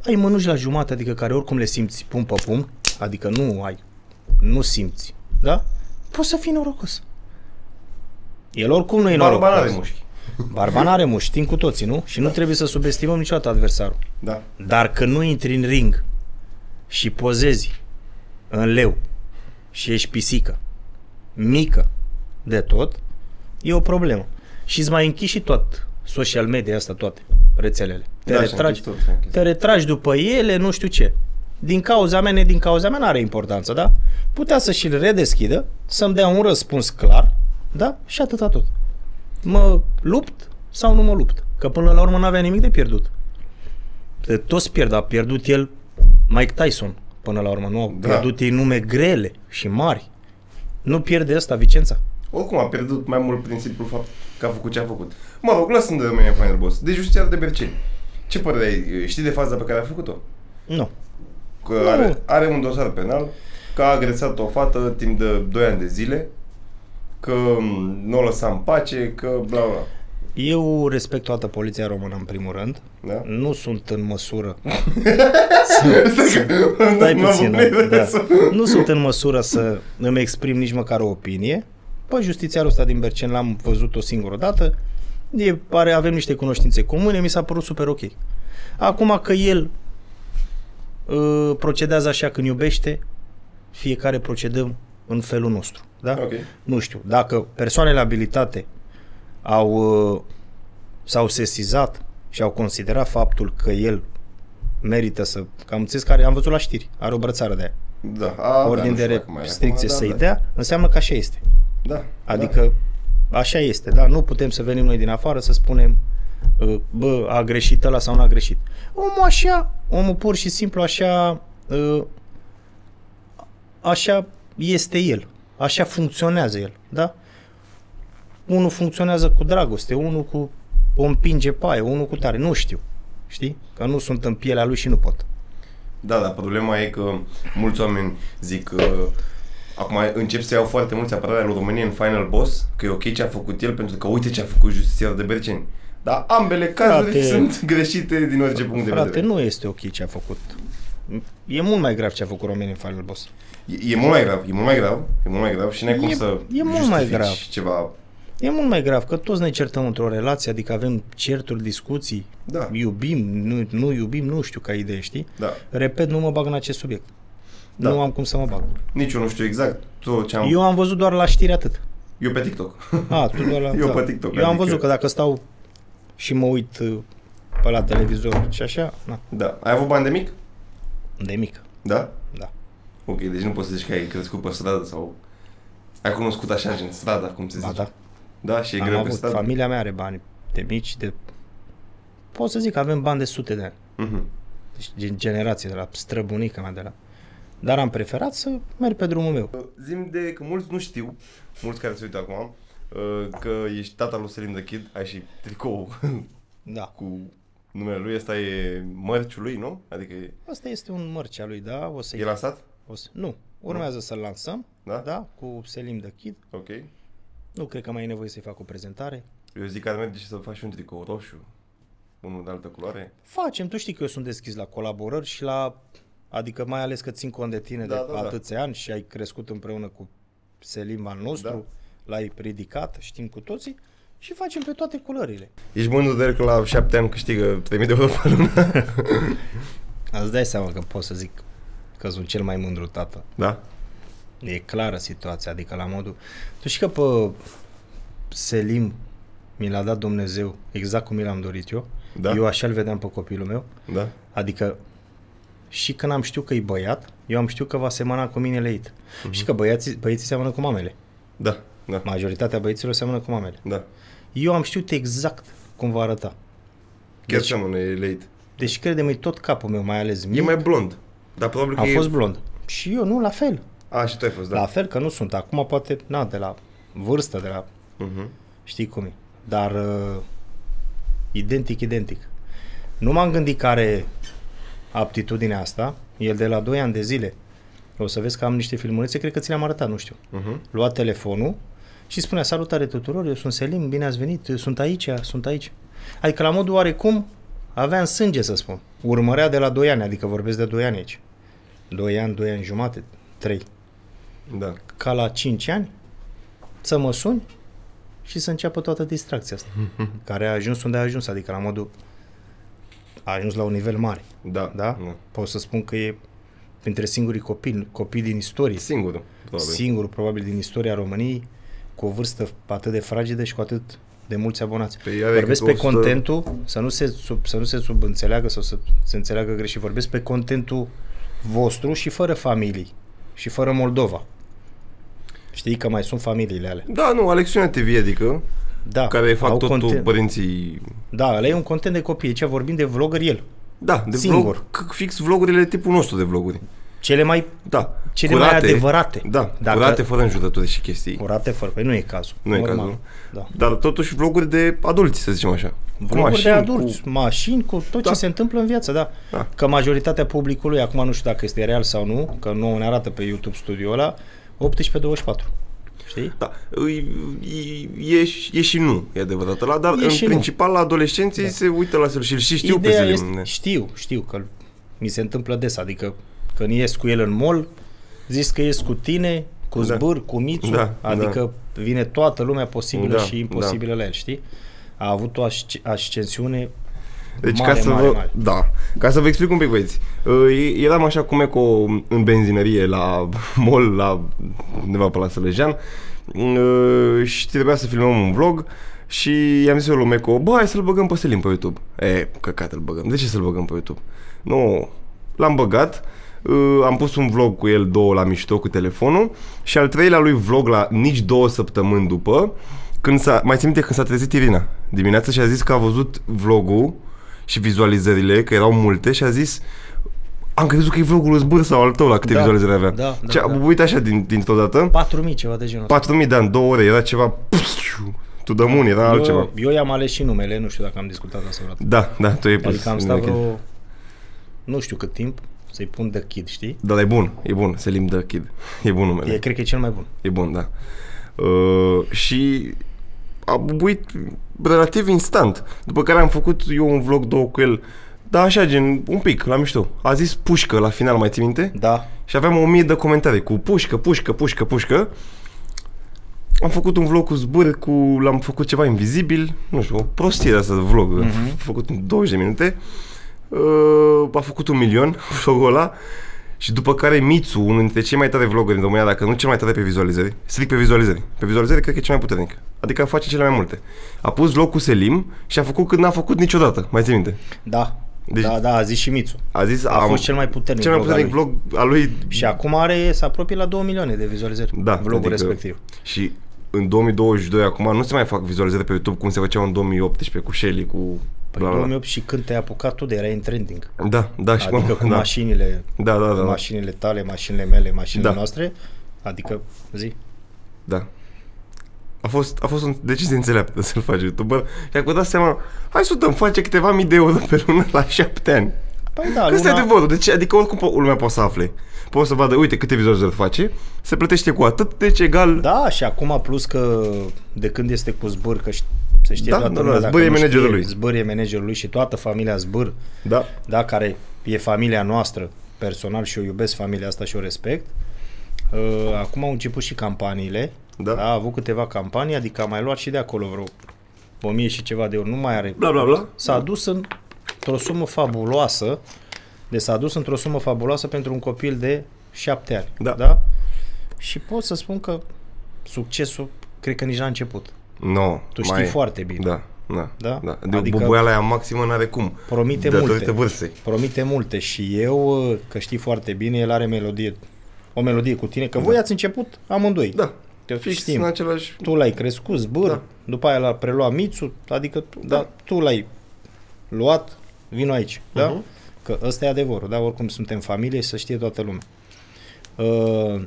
Ai mânuși la jumate, adică care oricum le simți pum pe pum, adică nu ai, nu simți, da? Poți să fii norocos. El oricum nu e norocos. Barba n-are mușchi. Barba n-are mușchi, știm cu toții, nu? Și nu trebuie să subestimăm niciodată adversarul. Da. Dar când nu intri în ring și pozezi în leu și ești pisică, mică de tot, e o problemă. Și îți mai închizi și tot social media asta, toate rețelele. Te, Da, și-a retragi, închis tot, și-a închis. te retragi după ele, nu știu ce. Din cauza mea, ne din cauza mea, n-are importanță, da? Putea să și-l redeschidă, să-mi dea un răspuns clar, da? Și atâta tot. Mă lupt sau nu mă lupt? Că până la urmă n-avea nimic de pierdut. De toți pierd, a pierdut el Mike Tyson până la urmă, nu au Da. pierdut ei nume grele și mari. Nu pierde ăsta Vicența. Oricum a pierdut mai mult prin simplu fapt că a făcut ce a făcut. Mă rog, lăsând de România Final Boss. De justiția de Berceni. Ce părere ai? Știi de faza pe care a făcut-o? Nu. Că Nu. are, are un dosar penal, că a agresat o fată timp de 2 ani de zile, că m, nu o lăsa în pace, că bla bla. Eu respect toată poliția română în primul rând. Da? Nu sunt în măsură <laughs> Stai că- Stai m-am puțin, gândit da. să- Nu sunt în măsură să îmi exprim nici măcar o opinie. Păi, justițiarul ăsta din Bercen l-am văzut o singură dată. E, pare, avem niște cunoștințe comune, mi s-a părut super ok. Acum că el uh, procedează așa când iubește, fiecare procedăm în felul nostru. Da? Ok. Nu știu, dacă persoanele abilitate au, uh, s-au sesizat și au considerat faptul că el merită să... Că am înțeles că are, am văzut la știri, are o brățară de aia. Da. A, Ordin nu de știu acum, e restricție acum, să-i da, dea, înseamnă că așa este. Da. Adică așa este, da? Nu putem să venim noi din afară să spunem uh, bă, a greșit ăla sau nu a greșit. Omul așa, omul pur și simplu așa uh, așa este el. Așa funcționează el, da? Unul funcționează cu dragoste, unul cu o împinge pe aia, unul cu tare, nu știu. Știi? Că nu sunt în pielea lui și nu pot. Da, dar problema e că mulți oameni zic că acum încep să iau foarte mulți apărarea lui România în Final Boss, că e ok ce a făcut el, pentru că uite ce a făcut justițiarul de Berceni. Dar ambele cazuri Frate, sunt greșite din orice punct de Frate, vedere. nu este ok ce a făcut. E mult mai grav ce a făcut România în Final Boss. E, e mult mai grav, e mult mai grav, e mult mai grav și n-ai cum E- să e mult mai justifici grav. ceva E mult mai grav, că toți ne certăm într-o relație, adică avem certuri, discuții, Da. iubim, nu, nu iubim, nu știu ca idee, știi? Da. Repet, nu mă bag în acest subiect. Da. Nu am cum să mă bag. Nici eu nu știu exact tot ce am... Eu am văzut doar la știri atât. eu pe TikTok. A, tu doar la... <laughs> Eu pe TikTok, Eu am adică- văzut că dacă stau și mă uit uh, pe la televizor și așa, na, da. Ai avut bani de mic? de mic. Da? Da. Ok, deci nu poți să zici că ai crescut pe stradă sau... Ai cunoscut așa, gen strada, cum se Ba zice. da. Da, și e Am greu pe avut, stradă? familia mea are bani de mici, de... Pot să zic că avem bani de sute de ani. Mhm. Deci gen- generație de la străbunica mea de la... Dar am preferat să merg pe drumul meu. Zim de că mulți nu știu, mulți care se uită acum, uh, că ești tata lui Selim the Kid, ai și tricou <laughs> Da. cu numele lui, ăsta e mărciul lui, nu? Adică e, Asta este un mărci al lui, da? O să e lansat? o să, Nu. Urmează să-l lansăm, Da? da? Cu Selim the Kid. Ok. Nu cred că mai e nevoie să-i fac o prezentare. Eu zic că ar merge și să faci un tricou roșu, unul de altă culoare. Facem, tu știi că eu sunt deschis la colaborări și la... Adică mai ales că țin cont de tine Da, de da, da. atâția ani și ai crescut împreună cu Selim al nostru, Da. l-ai ridicat, știm cu toții și facem pe toate culorile. Ești mândru de el că la șapte ani câștigă 3000 de euro pe lună? <laughs> Îți dai seama că pot să zic că sunt cel mai mândru tată. Da? E clară situația, adică la modul... Tu știi că pe Selim mi l-a dat Dumnezeu exact cum mi l-am dorit eu. Da? Eu așa îl vedeam pe copilul meu. Da? Adică și când am știut că e băiat, eu am știut că va semăna cu mine leit. Uh-huh. Și că băiații, băieții seamănă cu mamele. Da? Da? Majoritatea băieților seamănă cu mamele. Da. Eu am știut exact cum va arăta. Chiar Deci- seamănă, e late. Deci crede-mă, e tot capul meu, mai ales E mic, mai blond. Dar probabil că am e... fost blond. Și eu nu, la fel. A, și tu ai fost, da. La fel că nu sunt. Acum poate, na, de la vârstă, de la Mhm. Știi cum e. Dar uh, identic, identic. Nu m-am gândit că are aptitudinea asta. El de la 2 ani de zile. O să vezi că am niște filmulețe, cred că ți le-am arătat, nu știu. Mhm. Lua telefonul și spunea, salutare tuturor, eu sunt Selim, bine ați venit, eu sunt aici, sunt aici. Adică la modul oarecum avea în sânge, să spun. Urmărea de la 2 ani, adică vorbesc de 2 ani aici. 2 ani, 2 ani jumate, 3 Da. ca la 5 ani să mă suni și să înceapă toată distracția asta, <laughs> care a ajuns unde a ajuns, adică la modul a ajuns la un nivel mare, Da. da? Pot să spun că e printre singurii copii, copii din istorie, Singur, probabil. singurul probabil din istoria României, cu o vârstă atât de fragedă și cu atât de mulți abonați. Păi are Vorbesc câte pe 100 contentul, să nu se, sub, să nu se subînțeleagă sau să se înțeleagă greșit, vorbesc pe contentul vostru și fără familii și fără Moldova. Știi că mai sunt familiile alea. Da, nu, Alexiunea TV, adică, Da, care fac au totul content. părinții... Da, ăla e un content de copii. Ce vorbim de vlogger el. Da, de Singur. vlog, c- fix vlogurile tipul nostru de vloguri. Cele mai Da. Cele mai adevărate. Da, Dacă- curate fără înjurături și chestii. curate fără. Păi nu e cazul. Nu e Normal. cazul. Da. Dar totuși vloguri de adulți, să zicem așa. Cu Vloguri de mașini, adulți, cu... mașini, cu tot Da. ce se întâmplă în viață, da. Da. Că majoritatea publicului, acum nu știu dacă este real sau nu, că nu ne arată pe YouTube studio ăla, 18-24. Știi? Da, e, e, și- e și nu, e adevărat ăla, dar E în și nu. principal la adolescenții Da. se uită la el și îl și știu Ideea pe este, Selim. știu, știu că mi se întâmplă des, adică când ies cu el în mall, zici că ies cu tine, cu Da. zbâr, cu mițu, Da, adică vine toată lumea posibilă Da, și imposibilă la el, știi? A avut o asc- ascensiune Deci mare, ca să mare, vă, mare. da, ca să vă explic un pic băieți. Uh, Eram așa cu Meco în benzinărie la <laughs> mall, la undeva pe la Sălăjean uh, și trebuia să filmăm un vlog și i-am zis eu lui Meco, bă, hai să-l băgăm pe Selim pe YouTube. E, căcat îl băgăm. De ce să-l băgăm pe YouTube? Nu, l-am băgat, uh, am pus un vlog cu el două la mișto cu telefonul și al treilea lui vlog la nici două săptămâni după, când s-a, mai țin minte când s-a trezit Irina dimineața și a zis că a văzut vlogul și vizualizările, că erau multe și a zis am crezut că e vlogul lui Zbâr sau al tău la câte Da, vizualizări avea. da, da, și a da. bubuit așa din, dintr-o dată. 4.000, ceva de genul ăsta. 4000 de ani, două ore, era ceva to the moon, era altceva. Eu, eu i-am ales și numele, nu știu dacă am discutat asta vreodată. Da, da, tu ai pus. Adică am stat ok. vreo, nu știu cât timp, să-i pun The Kid, știi? Da, dar e bun, e bun, Selim the Kid. E bun numele. E, cred că e cel mai bun. E bun, da. Uh, și a bubuit relativ instant. După care am făcut eu un vlog două cu el, da, așa, gen, un pic, la mișto. A zis pușcă la final, mai ții minte? Da, Și aveam o mie de comentarii cu pușcă, pușcă, pușcă, pușcă. am făcut un vlog cu zbâr, cu, l-am făcut ceva invizibil, nu știu, o prostie de asta de vlog, Mhm. mm-hmm. făcut în 20 de minute. Uh, a făcut un milion <laughs> vlogul ăla și după care Mitsu, unul dintre cei mai tare vlogări din România, dacă nu cel mai tare pe vizualizări, strict pe vizualizări. Pe vizualizări cred că e cel mai puternic. Adică face cele mai multe. A pus vlog cu Selim și a făcut cât n-a făcut niciodată, mai ții minte. Da, Deci- da, da, a zis și Mițu. A zis, A fost cel mai puternic cel mai vlog al puternic lui. vlog al lui. Și acum are, se apropie la 2 milioane de vizualizări. Da, vlogul adică- respectiv. Și în 2022 acum nu se mai fac vizualizări pe YouTube cum se făceau în 2018 cu Shelly, cu... Păi bla, bla, bla. 2008 și când te-ai apucat tu de erai în trending. Da, da, și Adică cu da. mașinile, Da, da, da, da. mașinile tale, mașinile mele, mașinile Da. noastre. Adică, zi. Da. A fost, a fost o decizie înțeleaptă să-l faci YouTuber și acum dați seama, hai să dăm, face câteva mii de euro pe lună la șapte ani. Păi da, Că ăsta e luna, adevărul, deci, adică oricum po- lumea poate să afle. Poate să vadă, uite câte vizualizări face, se plătește cu atât, deci egal... Da, și acum plus că de când este cu Zbâr, că ș- se știe Da, toată da, lumea, da, dacă Zbâr e nu știe, managerul lui. Zbâr e managerul lui și toată familia Zbâr, da. da, care e familia noastră personal și eu iubesc familia asta și o respect. Uh, acum au început și campaniile. Da. A avut câteva campanii, adică a mai luat și de acolo vreo o mie și ceva de ori. Nu mai are Bla, bla, bla. s-a adus în- într-o sumă fabuloasă, de s-a adus într-o sumă fabuloasă pentru un copil de șapte ani. Da. da? Și pot să spun că succesul cred că nici n-a început. No, Tu mai știi e. foarte bine. Da, da. Da? da. De Adică- adică... bubuiala aia maximă n-are cum. Promite Datorită multe. vârstei. Promite multe și eu, că știi foarte bine, el are melodie, o melodie cu tine, că voi ați început amândoi. Da. Că Fix știm. în același... Tu l-ai crescut, zbâr, da. Da. după aia l-a preluat Mițu, adică tu, da. Da. da, tu l-ai luat, vino aici, uh-huh. da? Mhm. Că ăsta e adevărul, da? Oricum suntem familie și să știe toată lumea. Uh,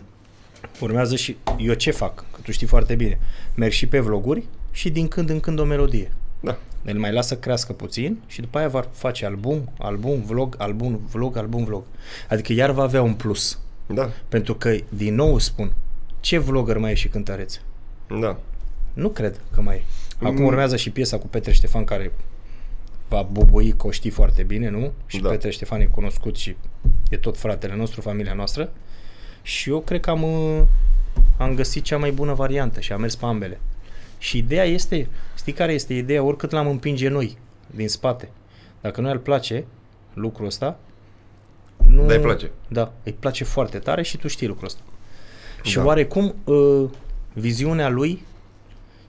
urmează și eu ce fac, că tu știi foarte bine. Merg și pe vloguri și din când în când o melodie. Da. El mai lasă crească puțin și după aia va face album, album, vlog, album, vlog, album, vlog. Adică iar va avea un plus. Da. Pentru că, din nou spun, ce vlogger mai e și cântăreț? Da. Nu cred că mai e. Acum Mm. urmează și piesa cu Petre Ștefan care va bubui, că o știi foarte bine, nu? Și da. Da. Petre Ștefan e cunoscut și e tot fratele nostru, familia noastră. Și eu cred că am, uh, am găsit cea mai bună variantă și am mers pe ambele. Și ideea este, știi care este ideea? Oricât l-am împinge noi din spate. Dacă nu îi place lucrul ăsta, nu... Da, îi place. Da, îi place foarte tare și tu știi lucrul ăsta. Și Da. oarecum uh, viziunea lui,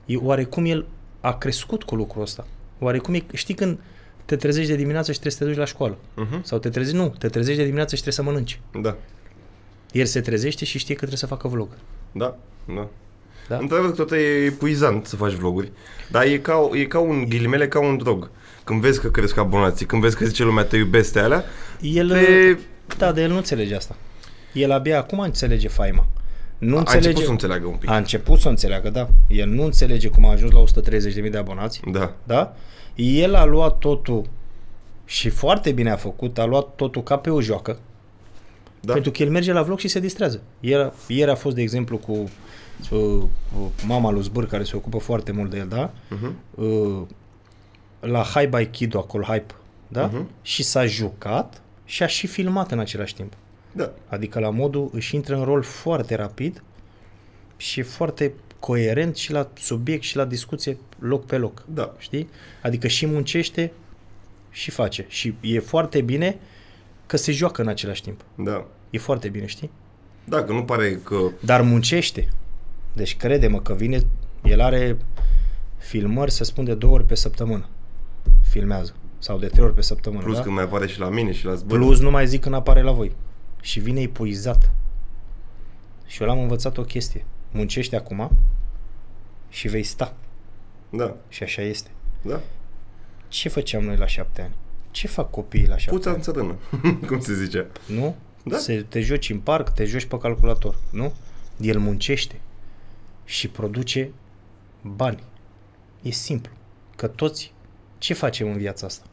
e, oarecum el a crescut cu lucrul ăsta. Oarecum e, știi când te trezești de dimineață și trebuie să te duci la școală. Mhm. Sau te trezești, nu, te trezești de dimineață și trebuie să mănânci. Da. El se trezește și știe că trebuie să facă vlog. Da. Da. Da? Într-adevăr, tot e epuizant să faci vloguri, dar e ca, e ca un ghilimele, ca un drog. Când vezi că cresc abonații, când vezi că zice lumea te iubesc alea, El, te... da, dar el nu înțelege asta. El abia acum înțelege faima. Nu a înțelege... început să înțeleagă un pic. A început să înțeleagă, da. El nu înțelege cum a ajuns la 130.000 de abonați. Da. Da? El a luat totul și foarte bine a făcut, a luat totul ca pe o joacă, Da. pentru că el merge la vlog și se distrează. Ieri, ieri a fost, de exemplu, cu uh, mama lui Zbâr, care se ocupă foarte mult de el, da? Mhm. Uh, la High by Kido, acolo, Hype, da? Mhm. Și s-a jucat și a și filmat în același timp. Da. Adică la modul își intră în rol foarte rapid și e foarte coerent și la subiect și la discuție loc pe loc. Da. Știi? Adică și muncește și face. Și e foarte bine că se joacă în același timp. Da. E foarte bine, știi? Da, că nu pare că... Dar muncește. Deci crede-mă că vine, el are filmări, să spun, de două ori pe săptămână. Filmează. Sau de trei ori pe săptămână. Plus da? când mai apare și la mine și la zbăr. Plus nu mai zic când apare la voi. Și vine epuizat. Și eu l-am învățat o chestie. Muncește acum și vei sta. Da. Și așa este. Da. Ce făceam noi la șapte ani? Ce fac copiii la șapte Puța ani? în țărână, <laughs> cum se zicea. Nu? Da. Se, te joci în parc, te joci pe calculator, nu? El muncește și produce bani. E simplu. Că toți ce facem în viața asta?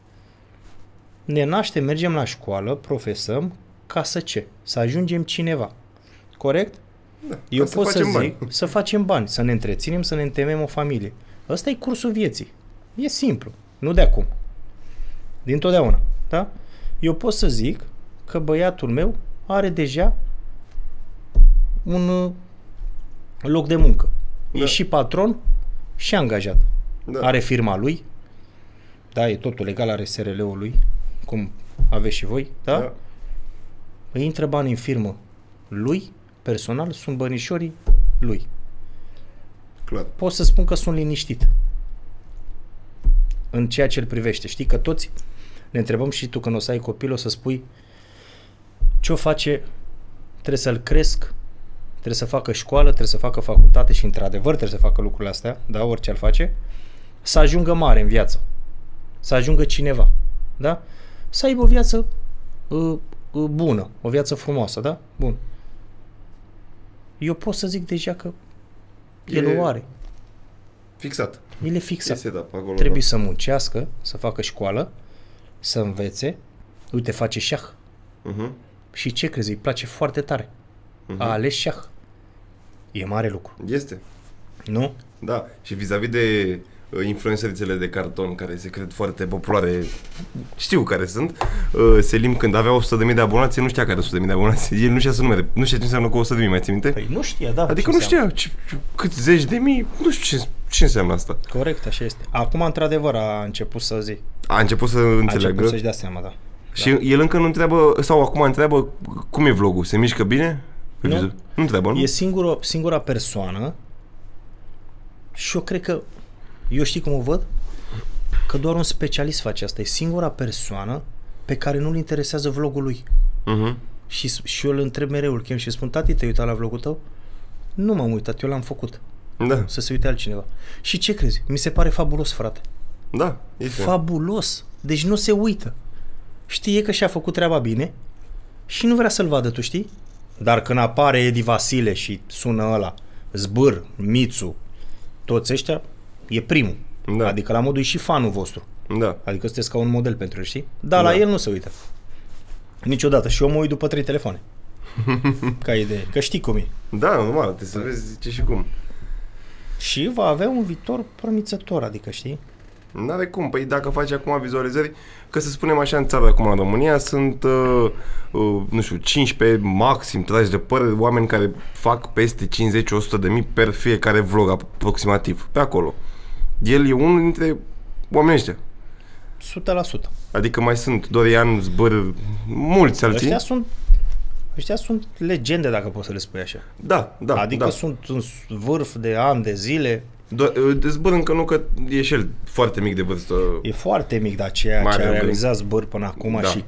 Ne naștem, mergem la școală, profesăm, ca să ce? Să ajungem cineva. Corect? Da. Eu Ca să pot să facem zic bani. să facem bani, să ne întreținem, să ne întemem o familie. Ăsta e cursul vieții. E simplu. Nu de acum. Din totdeauna. Da? Eu pot să zic că băiatul meu are deja un uh, loc de muncă. E și patron și angajat. Da. Are firma lui, da, e totul legal, are SRL-ul lui, cum aveți și voi, da? Da. Îi intră bani în firmă lui, personal, sunt bănișorii lui. Clar. Pot să spun că sunt liniștit în ceea ce îl privește. Știi că toți ne întrebăm și tu când o să ai copil, o să spui ce o face, trebuie să-l cresc, trebuie să facă școală, trebuie să facă facultate și într-adevăr trebuie să facă lucrurile astea, da, orice ar face, să ajungă mare în viață, să ajungă cineva, da? Să aibă o viață uh, uh, bună, o viață frumoasă, da? Bun. Eu pot să zic deja că el E- o are. Fixat. El e fixat. Este, da, pe acolo. Trebuie să muncească, să facă școală, să învețe. Uite, face șah. Da. Uh-huh. Și ce crezi? Îi place foarte tare. Mhm. A ales șah. E mare lucru. Este. Nu? Da. Și vis-a-vis de uh, influencerițele de carton care se cred foarte populare, știu care sunt. Uh, Selim când avea 100.000 de abonați, el nu știa care 100.000 de abonați. <laughs> El nu știa să numere. Nu știa ce înseamnă cu 100.000, mai ții minte? Păi nu știa, da. Adică ce nu înseamnă. știa ce, cât zeci de mii, nu știu ce, ce înseamnă asta. Corect, așa este. Acum, într-adevăr, a început să zi. A început să A înțeleagă început să-și dea seama, da. și el încă nu întreabă, sau acum întreabă cum e vlogul, se mișcă bine? Pe Nu. vizor? Nu întreabă, nu? E singura, singura persoană și eu cred că, eu știi cum o văd? Că doar un specialist face asta. E singura persoană pe care nu-l interesează vlogul lui. Uh-huh. Și, și eu îl întreb mereu, îl chem și spun, tati, te-ai uitat la vlogul tău? Nu m-am uitat, eu l-am făcut. Da, Să se uite altcineva. Și ce crezi? Mi se pare fabulos, frate. da, este. Fabulos. Deci nu se uită. Știe că și-a făcut treaba bine și nu vrea să-l vadă, tu știi? Dar când apare Edi Vasile și sună ăla, Zbâr, Mițu, toți ăștia, e primul. Da. Adică la modul e și fanul vostru. da. Adică sunteți ca un model pentru el, știi? Dar la Da. el nu se uită. Niciodată. Și eu mă uit după trei telefoane. <laughs> ca idee. Că știi cum e. Da, normal, trebuie să vezi ce și cum. Și va avea un viitor promițător, adică știi? N-are cum, păi dacă faci acum vizualizări, că să spunem așa în țară acum în România, sunt, uh, uh, nu știu, 15 maxim tragi de păr, oameni care fac peste 50-100 de mii per fiecare vlog aproximativ, pe acolo. El e unul dintre oamenii ăștia. 100%. Adică mai sunt Dorian, Zbăr, mulți alții. Ăștia sunt Ăștia sunt legende, dacă poți să le spui așa. Da, da, adică da. sunt în vârf de ani, de zile. Do- uh, Zbăr încă nu, că e și el foarte mic de vârstă. E foarte mic, dar ceea Mare ce a lucru. realizat Zbăr până acum Da. și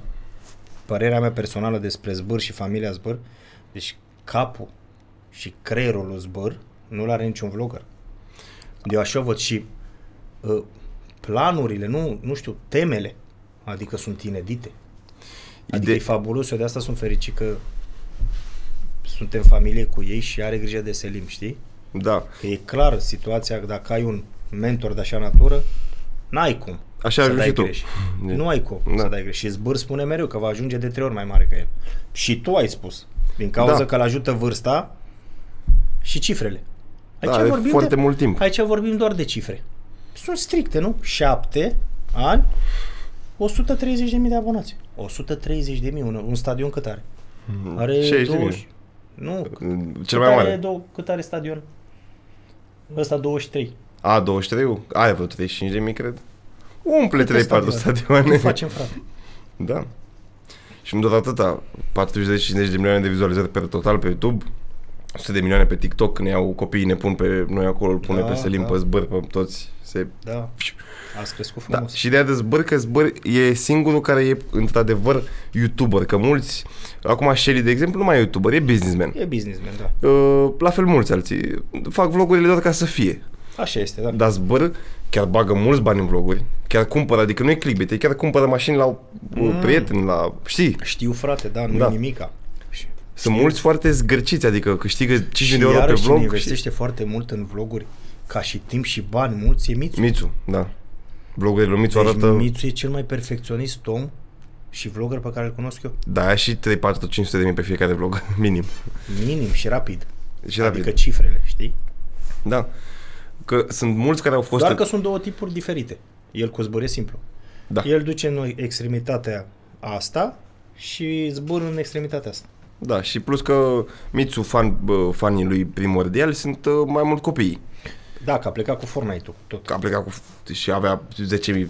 părerea mea personală despre Zbăr și familia Zbăr, deci capul și creierul lui Zbăr nu l-are niciun vlogger. Eu așa văd și uh, planurile, nu, nu știu, temele, adică sunt inedite. Adică Ide- e fabulos, eu de asta sunt fericit că suntem familie cu ei și are grijă de Selim, știi? Da. Că e clar situația, că dacă ai un mentor de așa natură, n-ai cum Așa să ajungi dai și tu. greș. <laughs> E- Nu ai cum Da. să dai greș. Și Zbâr spune mereu că va ajunge de trei ori mai mare ca el. Și tu ai spus. Din cauza Da. că îl ajută vârsta și cifrele. Da, are foarte mult timp. Aici vorbim doar de cifre. Sunt stricte, nu? 7 ani, 130.000 de abonați. 130.000, un, un stadion cât are? Are 60.000. 20... Nu, Cel cât mai Are, mare. două, cât are stadion? Ăsta 23. A, 23 Are vreo 35 de mii, cred. Umple Câte 3-4 stadioane. Cum facem, frate? Da. Și nu doar atâta, 40-50 de milioane de vizualizări pe total pe YouTube, 100 de milioane pe TikTok, ne iau copiii, ne pun pe noi acolo, îl pune Da, pe Selim, da. pe zbăr, pe toți. Se... Da. Ați crescut Da. frumos. Și ideea de zbăr, că zbăr e singurul care e într-adevăr YouTuber, că mulți, acum Shelly, de exemplu, nu mai e YouTuber, e businessman. E businessman, da. Uh, la fel mulți alții. Fac vlogurile doar ca să fie. Așa este, da. Dar zbăr chiar bagă mulți bani în vloguri, chiar cumpără, adică nu e clickbait, e chiar cumpără mașini la mm. prieteni, la... Știi? Știu, frate, da, nu Da. e nimica. Și, Sunt mulți foarte zgârciți, adică câștigă 5 și de euro pe iarăși cine vlog. investește foarte mult în vloguri, ca și timp și bani mulți, e Mițu. Mițu, da. Vlogurile lui Mițu Deci arată... Mițu e cel mai perfecționist om și vlogger pe care îl cunosc eu. Da, aia și 3, 4, 500 de mii pe fiecare vlog, <laughs> minim. Minim și rapid. Și adică rapid. cifrele, știi? Da. Că sunt mulți care au fost... Doar că sunt două tipuri diferite. El cu zbor e simplu. Da. El duce în extremitatea asta și zbor în extremitatea asta. Da, și plus că Mițu, fan, bă, fanii lui primordial, sunt uh, mai mult copiii. Da, că a plecat cu Fortnite-ul, tot. Că a plecat cu... și avea 10.000, 20.000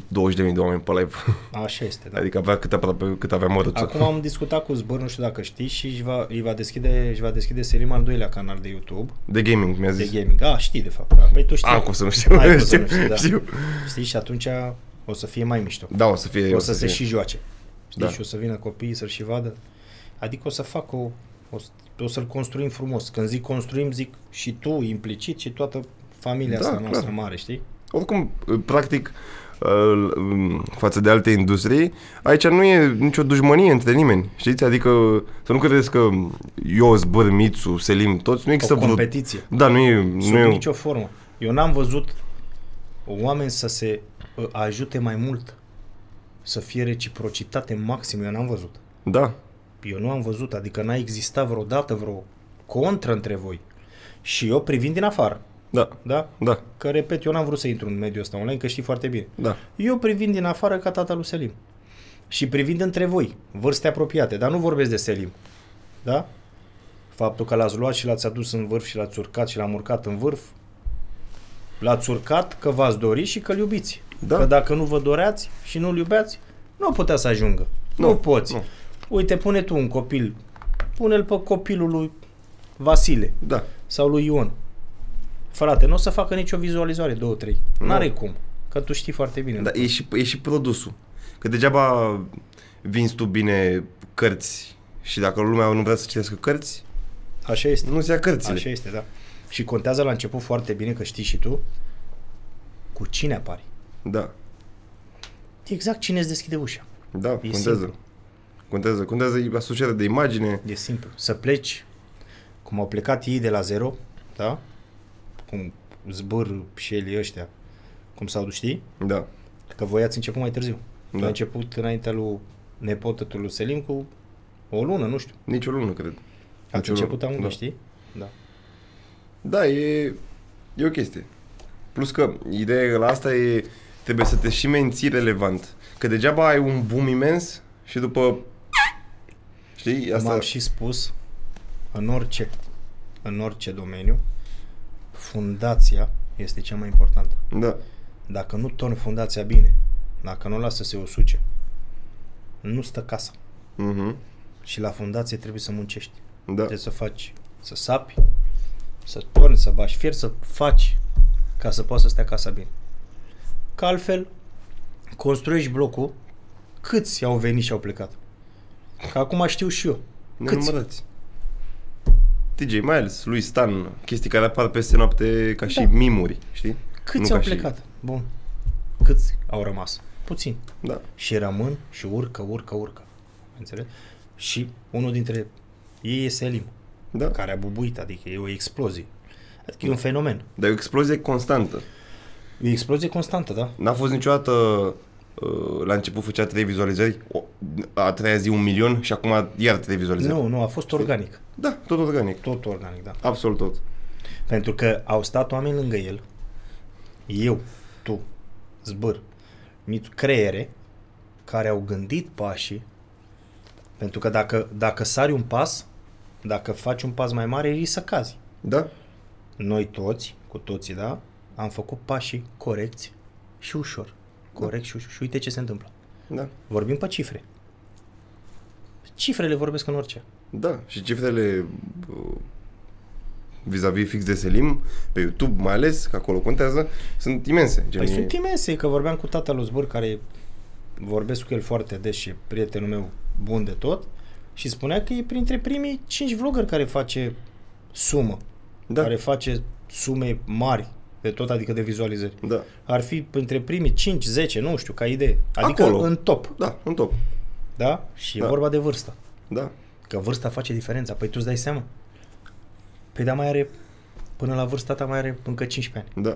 de oameni pe live. <laughs> Așa este, da. Adică avea cât, aproape, cât avea măruță. Acum am discutat cu Zbăr, nu știu dacă știi, și își va, îi va deschide, își va deschide Selim al doilea canal de YouTube De gaming, mi-a de zis. gaming. Ah, știi de fapt. Da. Păi tu știi. Am cum să nu știu. Ai cum să <laughs> știu, nu știi, da. știu. Știi? Și atunci o să fie mai mișto. Da, o să fie... o să se fie. și joace. Știi? Da. Și o să vină copiii să-l și vadă. Adică o să fac o... O, să- o să-l construim frumos. Când zic construim, zic și tu implicit și toată familia Da, asta clar. noastră mare, știi? Oricum, practic, uh, față de alte industrii, aici nu e nicio dușmănie între nimeni, știți? Adică să nu credeți că eu, Zbăr, Mițu, Selim, toți, nu există O vreo... competiție. Da, nu e... Sub Nu e nicio formă. Eu n-am văzut oameni să se uh, ajute mai mult. Să fie reciprocitate maximă. Eu n-am văzut. Da, Eu nu am văzut. Adică n-a existat vreodată vreo contră între voi. Și eu privind din afară. da, Da? da, Că, repet, eu n-am vrut să intru în mediul ăsta online, că știi foarte bine. da. Eu privind din afară ca tata lui Selim. Și privind între voi, vârste apropiate, dar nu vorbesc de Selim. Da? Faptul că l-ați luat și l-ați adus în vârf și l-ați urcat și l-am urcat în vârf, l-ați urcat că v-ați dori și că-l iubiți. Da. Că dacă nu vă doreați și nu-l iubeați, nu putea să ajungă. Nu, Nu, nu poți. nu. Uite, pune tu un copil, pune-l pe copilul lui Vasile Da, sau lui Ion. Frate, nu o să facă nicio vizualizare, două, trei. Nu. N-are cum. Că tu știi foarte bine. da e, și, e și produsul. Că degeaba vinzi tu bine cărți și dacă lumea nu vrea să citească cărți, Așa este. nu se ia cărțile. Așa este, da. Și contează la început foarte bine, că știi și tu, cu cine apari. Da, Exact cine îți deschide ușa. da, contează. simplu. Contează, contează asocierea de imagine. E simplu. Să pleci, cum au plecat ei de la zero, da? Cum zbâr și el ăștia, cum s-au dus, știi? Da, Că voi ați început mai târziu. Da. Da. A început înaintea lui nepotătul lui Selim cu o lună, nu știu. nici o lună, cred. Ați Nici o început lună, amândoi, da. știi? Da. Da, e, e o chestie. Plus că ideea la asta e, trebuie să te și menții relevant. Că degeaba ai un boom imens și după, știi, Cum asta, am și spus, în orice, în orice domeniu, fundația este cea mai importantă. da, Dacă nu torni fundația bine, dacă nu o lasă să se usuce, nu stă casa. mhm, Și la fundație trebuie să muncești. da, Trebuie să faci, să sapi, să torni, să bași fier, să faci ca să poată să stea casa bine. Că altfel, construiești blocul, câți au venit și au plecat? Că acum știu și eu. Câți? nenumărați. TJ, mai ales lui Stan, chestii care apar peste noapte ca și Da. mimuri, știi? Câți Nu au ca și- plecat? Bun. Câți au rămas? Puțin. Da, Și rămân și urcă, urcă, urcă. Înțeleg? Și unul dintre ei e Selim, da. care a bubuit, adică e o explozie. Adică e un fenomen. Dar e o explozie constantă. E o explozie constantă, da? N-a fost niciodată uh, la început făcea trei vizualizări, o- a treia zi un milion și acum iar trei vizualizări. Nu, nu, a fost organic. Da, tot organic. Tot organic, da. Absolut tot. Pentru că au stat oameni lângă el, eu, tu, zbâr, mit creiere, care au gândit pașii, pentru că dacă, dacă sari un pas, dacă faci un pas mai mare, risc să cazi. Da? Noi toți, cu toții, da, am făcut pașii corecți și ușor. Corect și ușor. Și uite ce se întâmplă. Da. Vorbim pe cifre. Cifrele vorbesc în orice. Da. Și cifrele uh, vis-a-vis fix de Selim, pe YouTube mai ales, că acolo contează, sunt imense. Gen, Păi e- sunt imense, că vorbeam cu tatăl lui Zbur, care vorbesc cu el foarte des și e prietenul meu bun de tot, și spunea că e printre primii 5 vloggeri care face sumă, da, care face sume mari de tot, adică de vizualizări. da, Ar fi printre primii 5, 10, nu știu, ca idee. Adică Acolo. în top, da, în top. da? Și Da. e vorba de vârstă. Da, Că vârsta face diferența. Păi tu îți dai seama? Păi da, mai are, până la vârsta ta mai are încă 15 ani. da.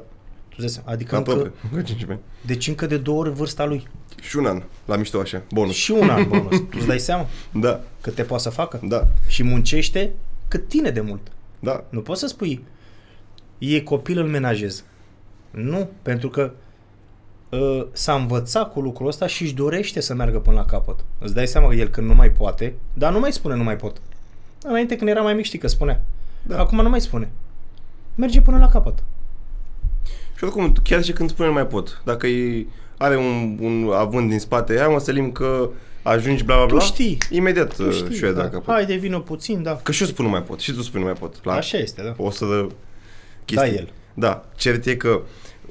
Tu îți dai seama? Adică Aproape. încă, Încă 15 ani. deci încă de două ori vârsta lui. Și un an, la mișto așa, bonus. Și un an <laughs> bonus. Tu îți dai seama Da, cât te poate să facă? da, Și muncește cât tine de mult. da, Nu poți să spui, e copil, îl menajez. Nu, pentru că uh, s-a învățat cu lucrul ăsta și își dorește să meargă până la capăt. Îți dai seama că el când nu mai poate, dar nu mai spune nu mai pot. Înainte când era mai mic știi că spunea. Da. Acum nu mai spune. Merge până la capăt. Și oricum, chiar și când spune nu mai pot, dacă e, are un, un avânt din spate, hai mă Selim că ajungi bla bla Tu bla, știi. imediat Tu uh, știi, și eu da. dacă pot. Hai, devină puțin, da. Că și eu spun nu mai pot, și tu spui nu mai pot. La Așa este, da. o să dă chestii. Da, el. Da, cert e că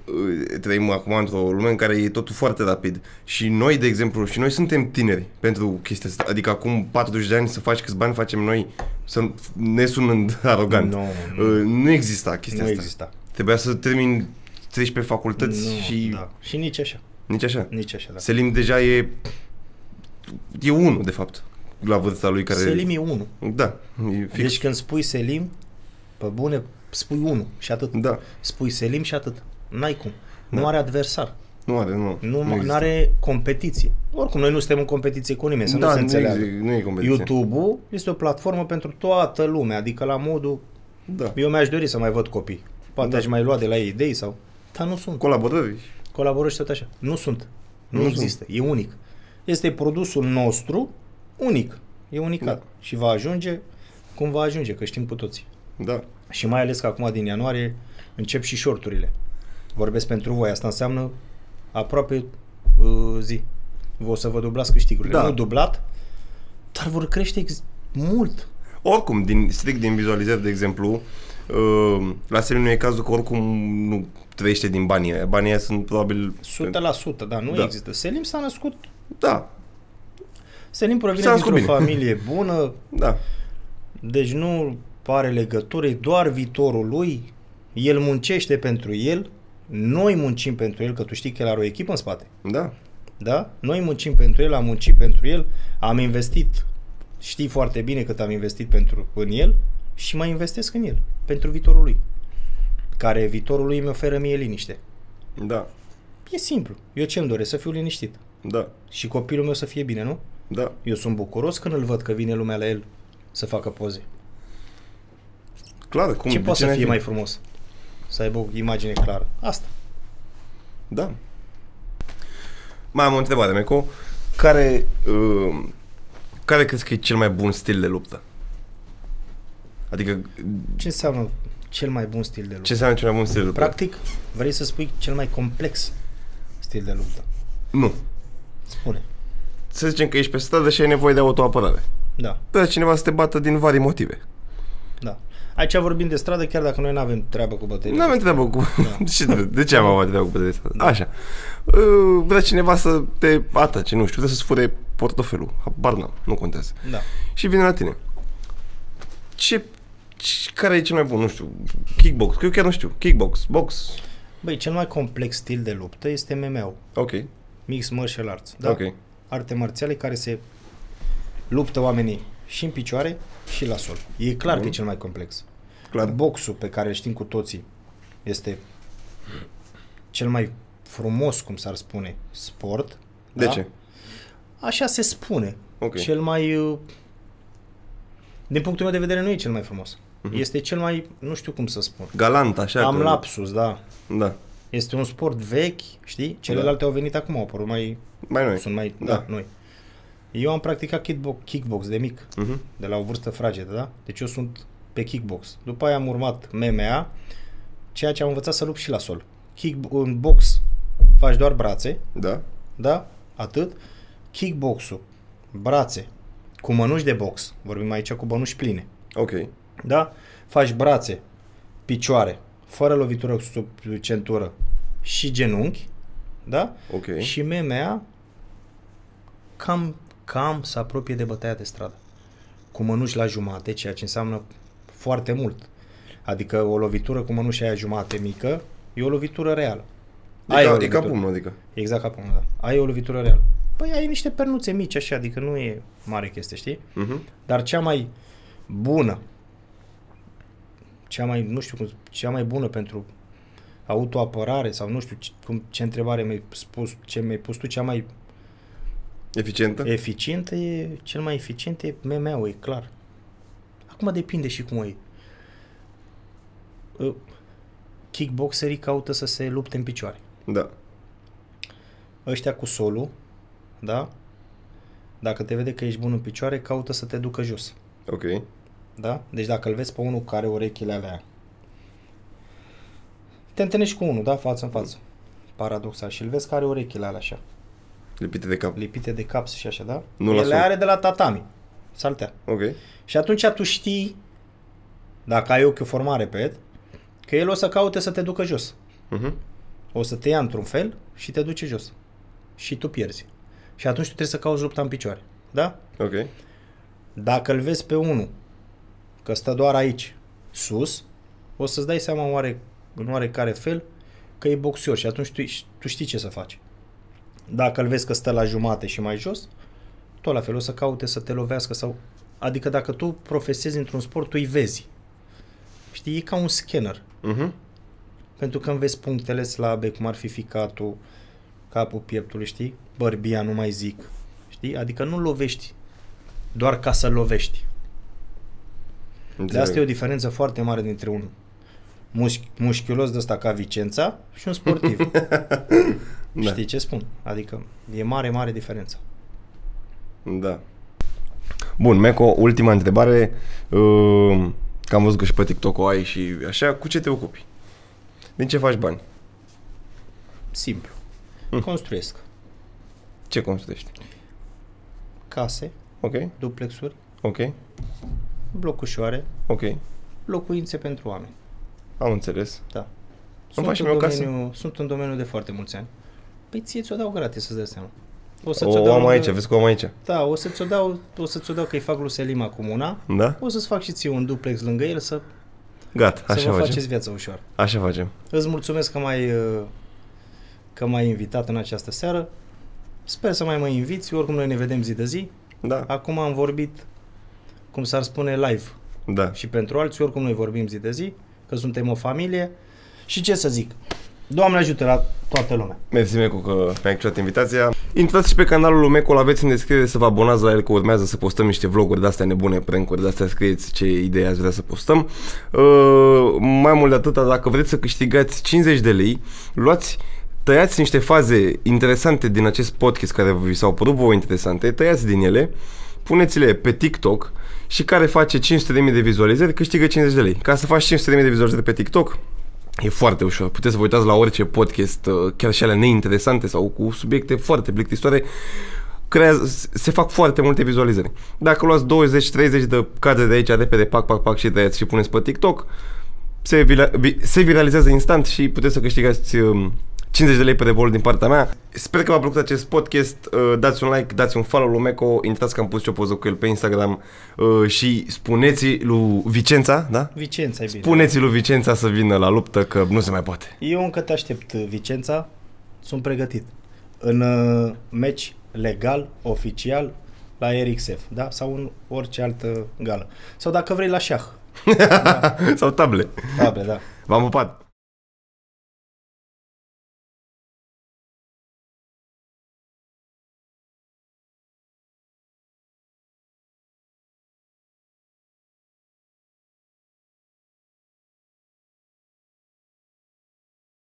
uh, trăim acum într-o lume în care e totul foarte rapid și noi, de exemplu, și noi suntem tineri pentru chestia asta. Adică acum 40 de ani să faci câți bani facem noi, să ne sunând <laughs> arogant. Nu, Uh, Nu exista chestia Nu asta. exista. Trebuia să termin 13 facultăți nu, și Da. Și nici așa. nici așa. Nici așa, da. Selim deja e e unul, de fapt, la vârsta lui care... Selim e unul. Da, e fix. Deci când spui Selim, pe bune, spui unul și atât. Da, Spui Selim și atât. N-ai cum. Da. Nu are adversar. nu are, nu. Nu, nu există. are competiție. Oricum, noi nu suntem în competiție cu nimeni, să da, nu se nu, înțeleagă. exi- nu e competiție. YouTube-ul este o platformă pentru toată lumea, adică la modul, Da. eu mi-aș dori să mai văd copii. Poate Da. aș mai lua de la ei idei sau... Dar nu sunt. Colaborări. Colaborări și tot așa. Nu sunt. Nu, Nu există. E unic. Este produsul nostru unic. E unicat. Da. Și va ajunge cum va ajunge, că știm cu toții. Da. Și mai ales că acum din ianuarie încep și shorturile. Vorbesc pentru voi. Asta înseamnă aproape uh, zi. Vă o să vă dublați câștigurile. Da. Nu dublat, dar vor crește ex- mult. Oricum, din, strict din vizualizări, de exemplu, uh, la Selim nu e cazul că oricum nu trăiește din banii aia. Banii aia sunt probabil... 100%, da, nu Da. există. Selim s-a născut Da, Selim provine S-a născut dintr-o bine. familie bună, da. deci nu pare legătură, e doar viitorul lui, el muncește pentru el, noi muncim pentru el, că tu știi că el are o echipă în spate. Da. Da? Noi muncim pentru el, am muncit pentru el, am investit, știi foarte bine cât am investit pentru, în el și mai investesc în el, pentru viitorul lui. Care viitorul lui mi oferă mie liniște. Da. E simplu. Eu ce-mi doresc? Să fiu liniștit. Da. Și copilul meu să fie bine, nu? Da. Eu sunt bucuros când îl văd că vine lumea la el să facă poze. Clar, cum? ce de poate să n-ai fie fi? mai frumos? Să aibă o imagine clară. Asta. Da. Mai am o întrebare, Meco. Care, uh, care crezi că e cel mai bun stil de luptă? Adică, Ce înseamnă cel mai bun stil de luptă? ce înseamnă cel mai bun stil de luptă? Practic, vrei să spui cel mai complex stil de luptă. Nu. Spune. Să zicem că ești pe stradă și ai nevoie de autoapărare. Da, Trebuie cineva să te bată din vari motive. Da. Aici vorbim de stradă, chiar dacă noi nu avem treabă cu bătăile. Nu avem treabă cu... Da. <laughs> De ce, de ce am avut treabă cu bătăile Da. Așa. Uh, Vrea cineva să te atace, nu știu, vrea să-ți fure portofelul. Habar n-am, nu contează. Da. Și vine la tine. Ce, ce care e cel mai bun? Nu știu. Kickbox. Că eu chiar nu știu. Kickbox, box. Băi, cel mai complex stil de luptă este MMA-ul. Ok. Mixed Martial Arts. Da? Ok. Arte marțiale care se luptă oamenii și în picioare și la sol. E clar Bun. că e cel mai complex. Clar. Boxul pe care îl știm cu toții este cel mai frumos, cum s-ar spune, sport. De da? ce? Așa se spune. Ok. Cel mai... uh, Din punctul meu de vedere nu e cel mai frumos. Mhm. Este cel mai, nu știu cum să spun. Galant, așa Am că... lapsus, da. Da. Este un sport vechi, știi? Celelalte au venit acum, au apărut mai... Mai noi. Sunt mai... Da. Da, noi. Eu am practicat kickbox, kickbox de mic, Mhm. de la o vârstă fragedă, da? Deci eu sunt pe kickbox. După aia am urmat MMA, ceea ce am învățat să lupt și la sol. Kick, în box faci doar brațe, Da. da? Atât. Kickbox-ul, brațe, cu mănuși de box, vorbim aici cu mănuși pline, Ok. da? Faci brațe, picioare, fără lovitură sub centură și genunchi, da? Ok. Și MMA cam, cam se apropie de bătaia de stradă. Cu mănuși la jumate, ceea ce înseamnă foarte mult. Adică o lovitură cu mănuși aia jumate mică e o lovitură reală. E Ai o ca, e lovitură. ca pumnul, adică. Exact ca pumnul, da. Ai o lovitură reală. Păi ai niște pernuțe mici așa, adică nu e mare chestie, știi? Mhm. Dar cea mai bună, cea mai, nu știu cum, cea mai bună pentru autoapărare sau nu știu ce, cum, ce întrebare mi-ai spus, ce mi-ai pus tu, cea mai Eficientă? eficientă e, cel mai eficient e MMA-ul, e clar. Acum depinde și cum o e. Uh, Kickboxerii caută să se lupte în picioare. Da. Ăștia cu solul, da? Dacă te vede că ești bun în picioare, caută să te ducă jos. Ok. Da? Deci dacă îl vezi pe unul care are urechile alea te întâlnești cu unul, da, față în față. Paradoxal. Și îl vezi că are urechile alea așa, Lipite de cap. lipite de cap și așa, da? Nu la El le sol. are de la tatami. Saltea. Ok. Și atunci tu știi, dacă ai ochiul formare pe el, că el o să caute să te ducă jos. Mhm. O să te ia într-un fel și te duce jos. Și tu pierzi. Și atunci tu trebuie să cauți lupta în picioare. Da? Ok. Dacă îl vezi pe unul că stă doar aici, sus, o să-ți dai seama oare, în oarecare fel că e boxior și atunci tu, tu știi ce să faci. Dacă îl vezi că stă la jumate și mai jos, tot la fel o să caute să te lovească sau... Adică dacă tu profesezi într-un sport, tu îi vezi. Știi, e ca un scanner. Mhm. Pentru că înveți punctele slabe, cum ar fi ficatul, capul pieptului, știi? Bărbia, nu mai zic. Știi? Adică nu lovești doar ca să lovești. De Înțeleg. asta e o diferență foarte mare dintre un mușchi, mușchiulos de ăsta ca Vicența și un sportiv. <laughs> Da. Știi ce spun? Adică e mare, mare diferență. Da. Bun, Meco, ultima întrebare. Uh, că am văzut că și pe TikTok o ai și așa. Cu ce te ocupi? Din ce faci bani? Simplu. Mm. Construiesc Ce construiești? case, Ok, duplexuri, ok, blocușoare, ok. locuințe pentru oameni. Am înțeles. Da. Îmi faci și în mie o casă? domeniu, sunt în domeniul de foarte mulți ani. Păi ție ți-o dau gratis, să-ți dai seama. O să O am aici, vezi că o am aici. Da, o să ți-o dau, o să ți-o dau că îi fac lui Selim acum una. Da? O să-ți fac și ție un duplex lângă el să, Gata, să așa vă facem. faceți viața ușoară. Așa facem. Îți mulțumesc că m-ai, uh, că m-ai invitat în această seară. Sper să mai mă inviți, oricum noi ne vedem zi de zi. Da, Acum am vorbit, cum s-ar spune, live da. și pentru alții, oricum noi vorbim zi de zi, că suntem o familie. Și ce să zic, Doamne ajută la toată lumea. Mersi, Meco, că mi-ai acceptat invitația. Intrați și pe canalul lui Meco, l-aveți în descriere să vă abonați la el, că urmează să postăm niște vloguri de-astea nebune, prank-uri de-astea, scrieți ce idei ați vrea să postăm. Uh, mai mult de atâta, dacă vreți să câștigați 50 de lei, luați tăiați niște faze interesante din acest podcast care vi s-au părut vouă interesante, tăiați din ele, puneți-le pe TikTok și care face 500.000 de vizualizări câștigă 50 de lei. Ca să faci 500.000 de vizualizări pe TikTok, E foarte ușor. Puteți să vă uitați la orice podcast, uh, chiar și alea neinteresante sau cu subiecte foarte plictisitoare. Creează, se fac foarte multe vizualizări. Dacă luați 20-30 de cadre de aici, repede, pac, pac, pac și tăiați și puneți pe TikTok, se, vira, vi- se viralizează instant și puteți să câștigați um, 50 de lei pe revol din partea mea. Sper că v-a plăcut acest podcast. Uh, dați un like, dați un follow lui Meco, intrați că am pus și o poză cu el pe Instagram uh, și spuneți lui Vicența, da? Vicența e bine. Spuneți lui Vicența să vină la luptă că nu se mai poate. Eu încă te aștept, Vicența. Sunt pregătit. În uh, meci legal, oficial, la RXF, da? Sau în orice altă gală. Sau dacă vrei la șah. <laughs> Sau table. Table, da. V-am pupat.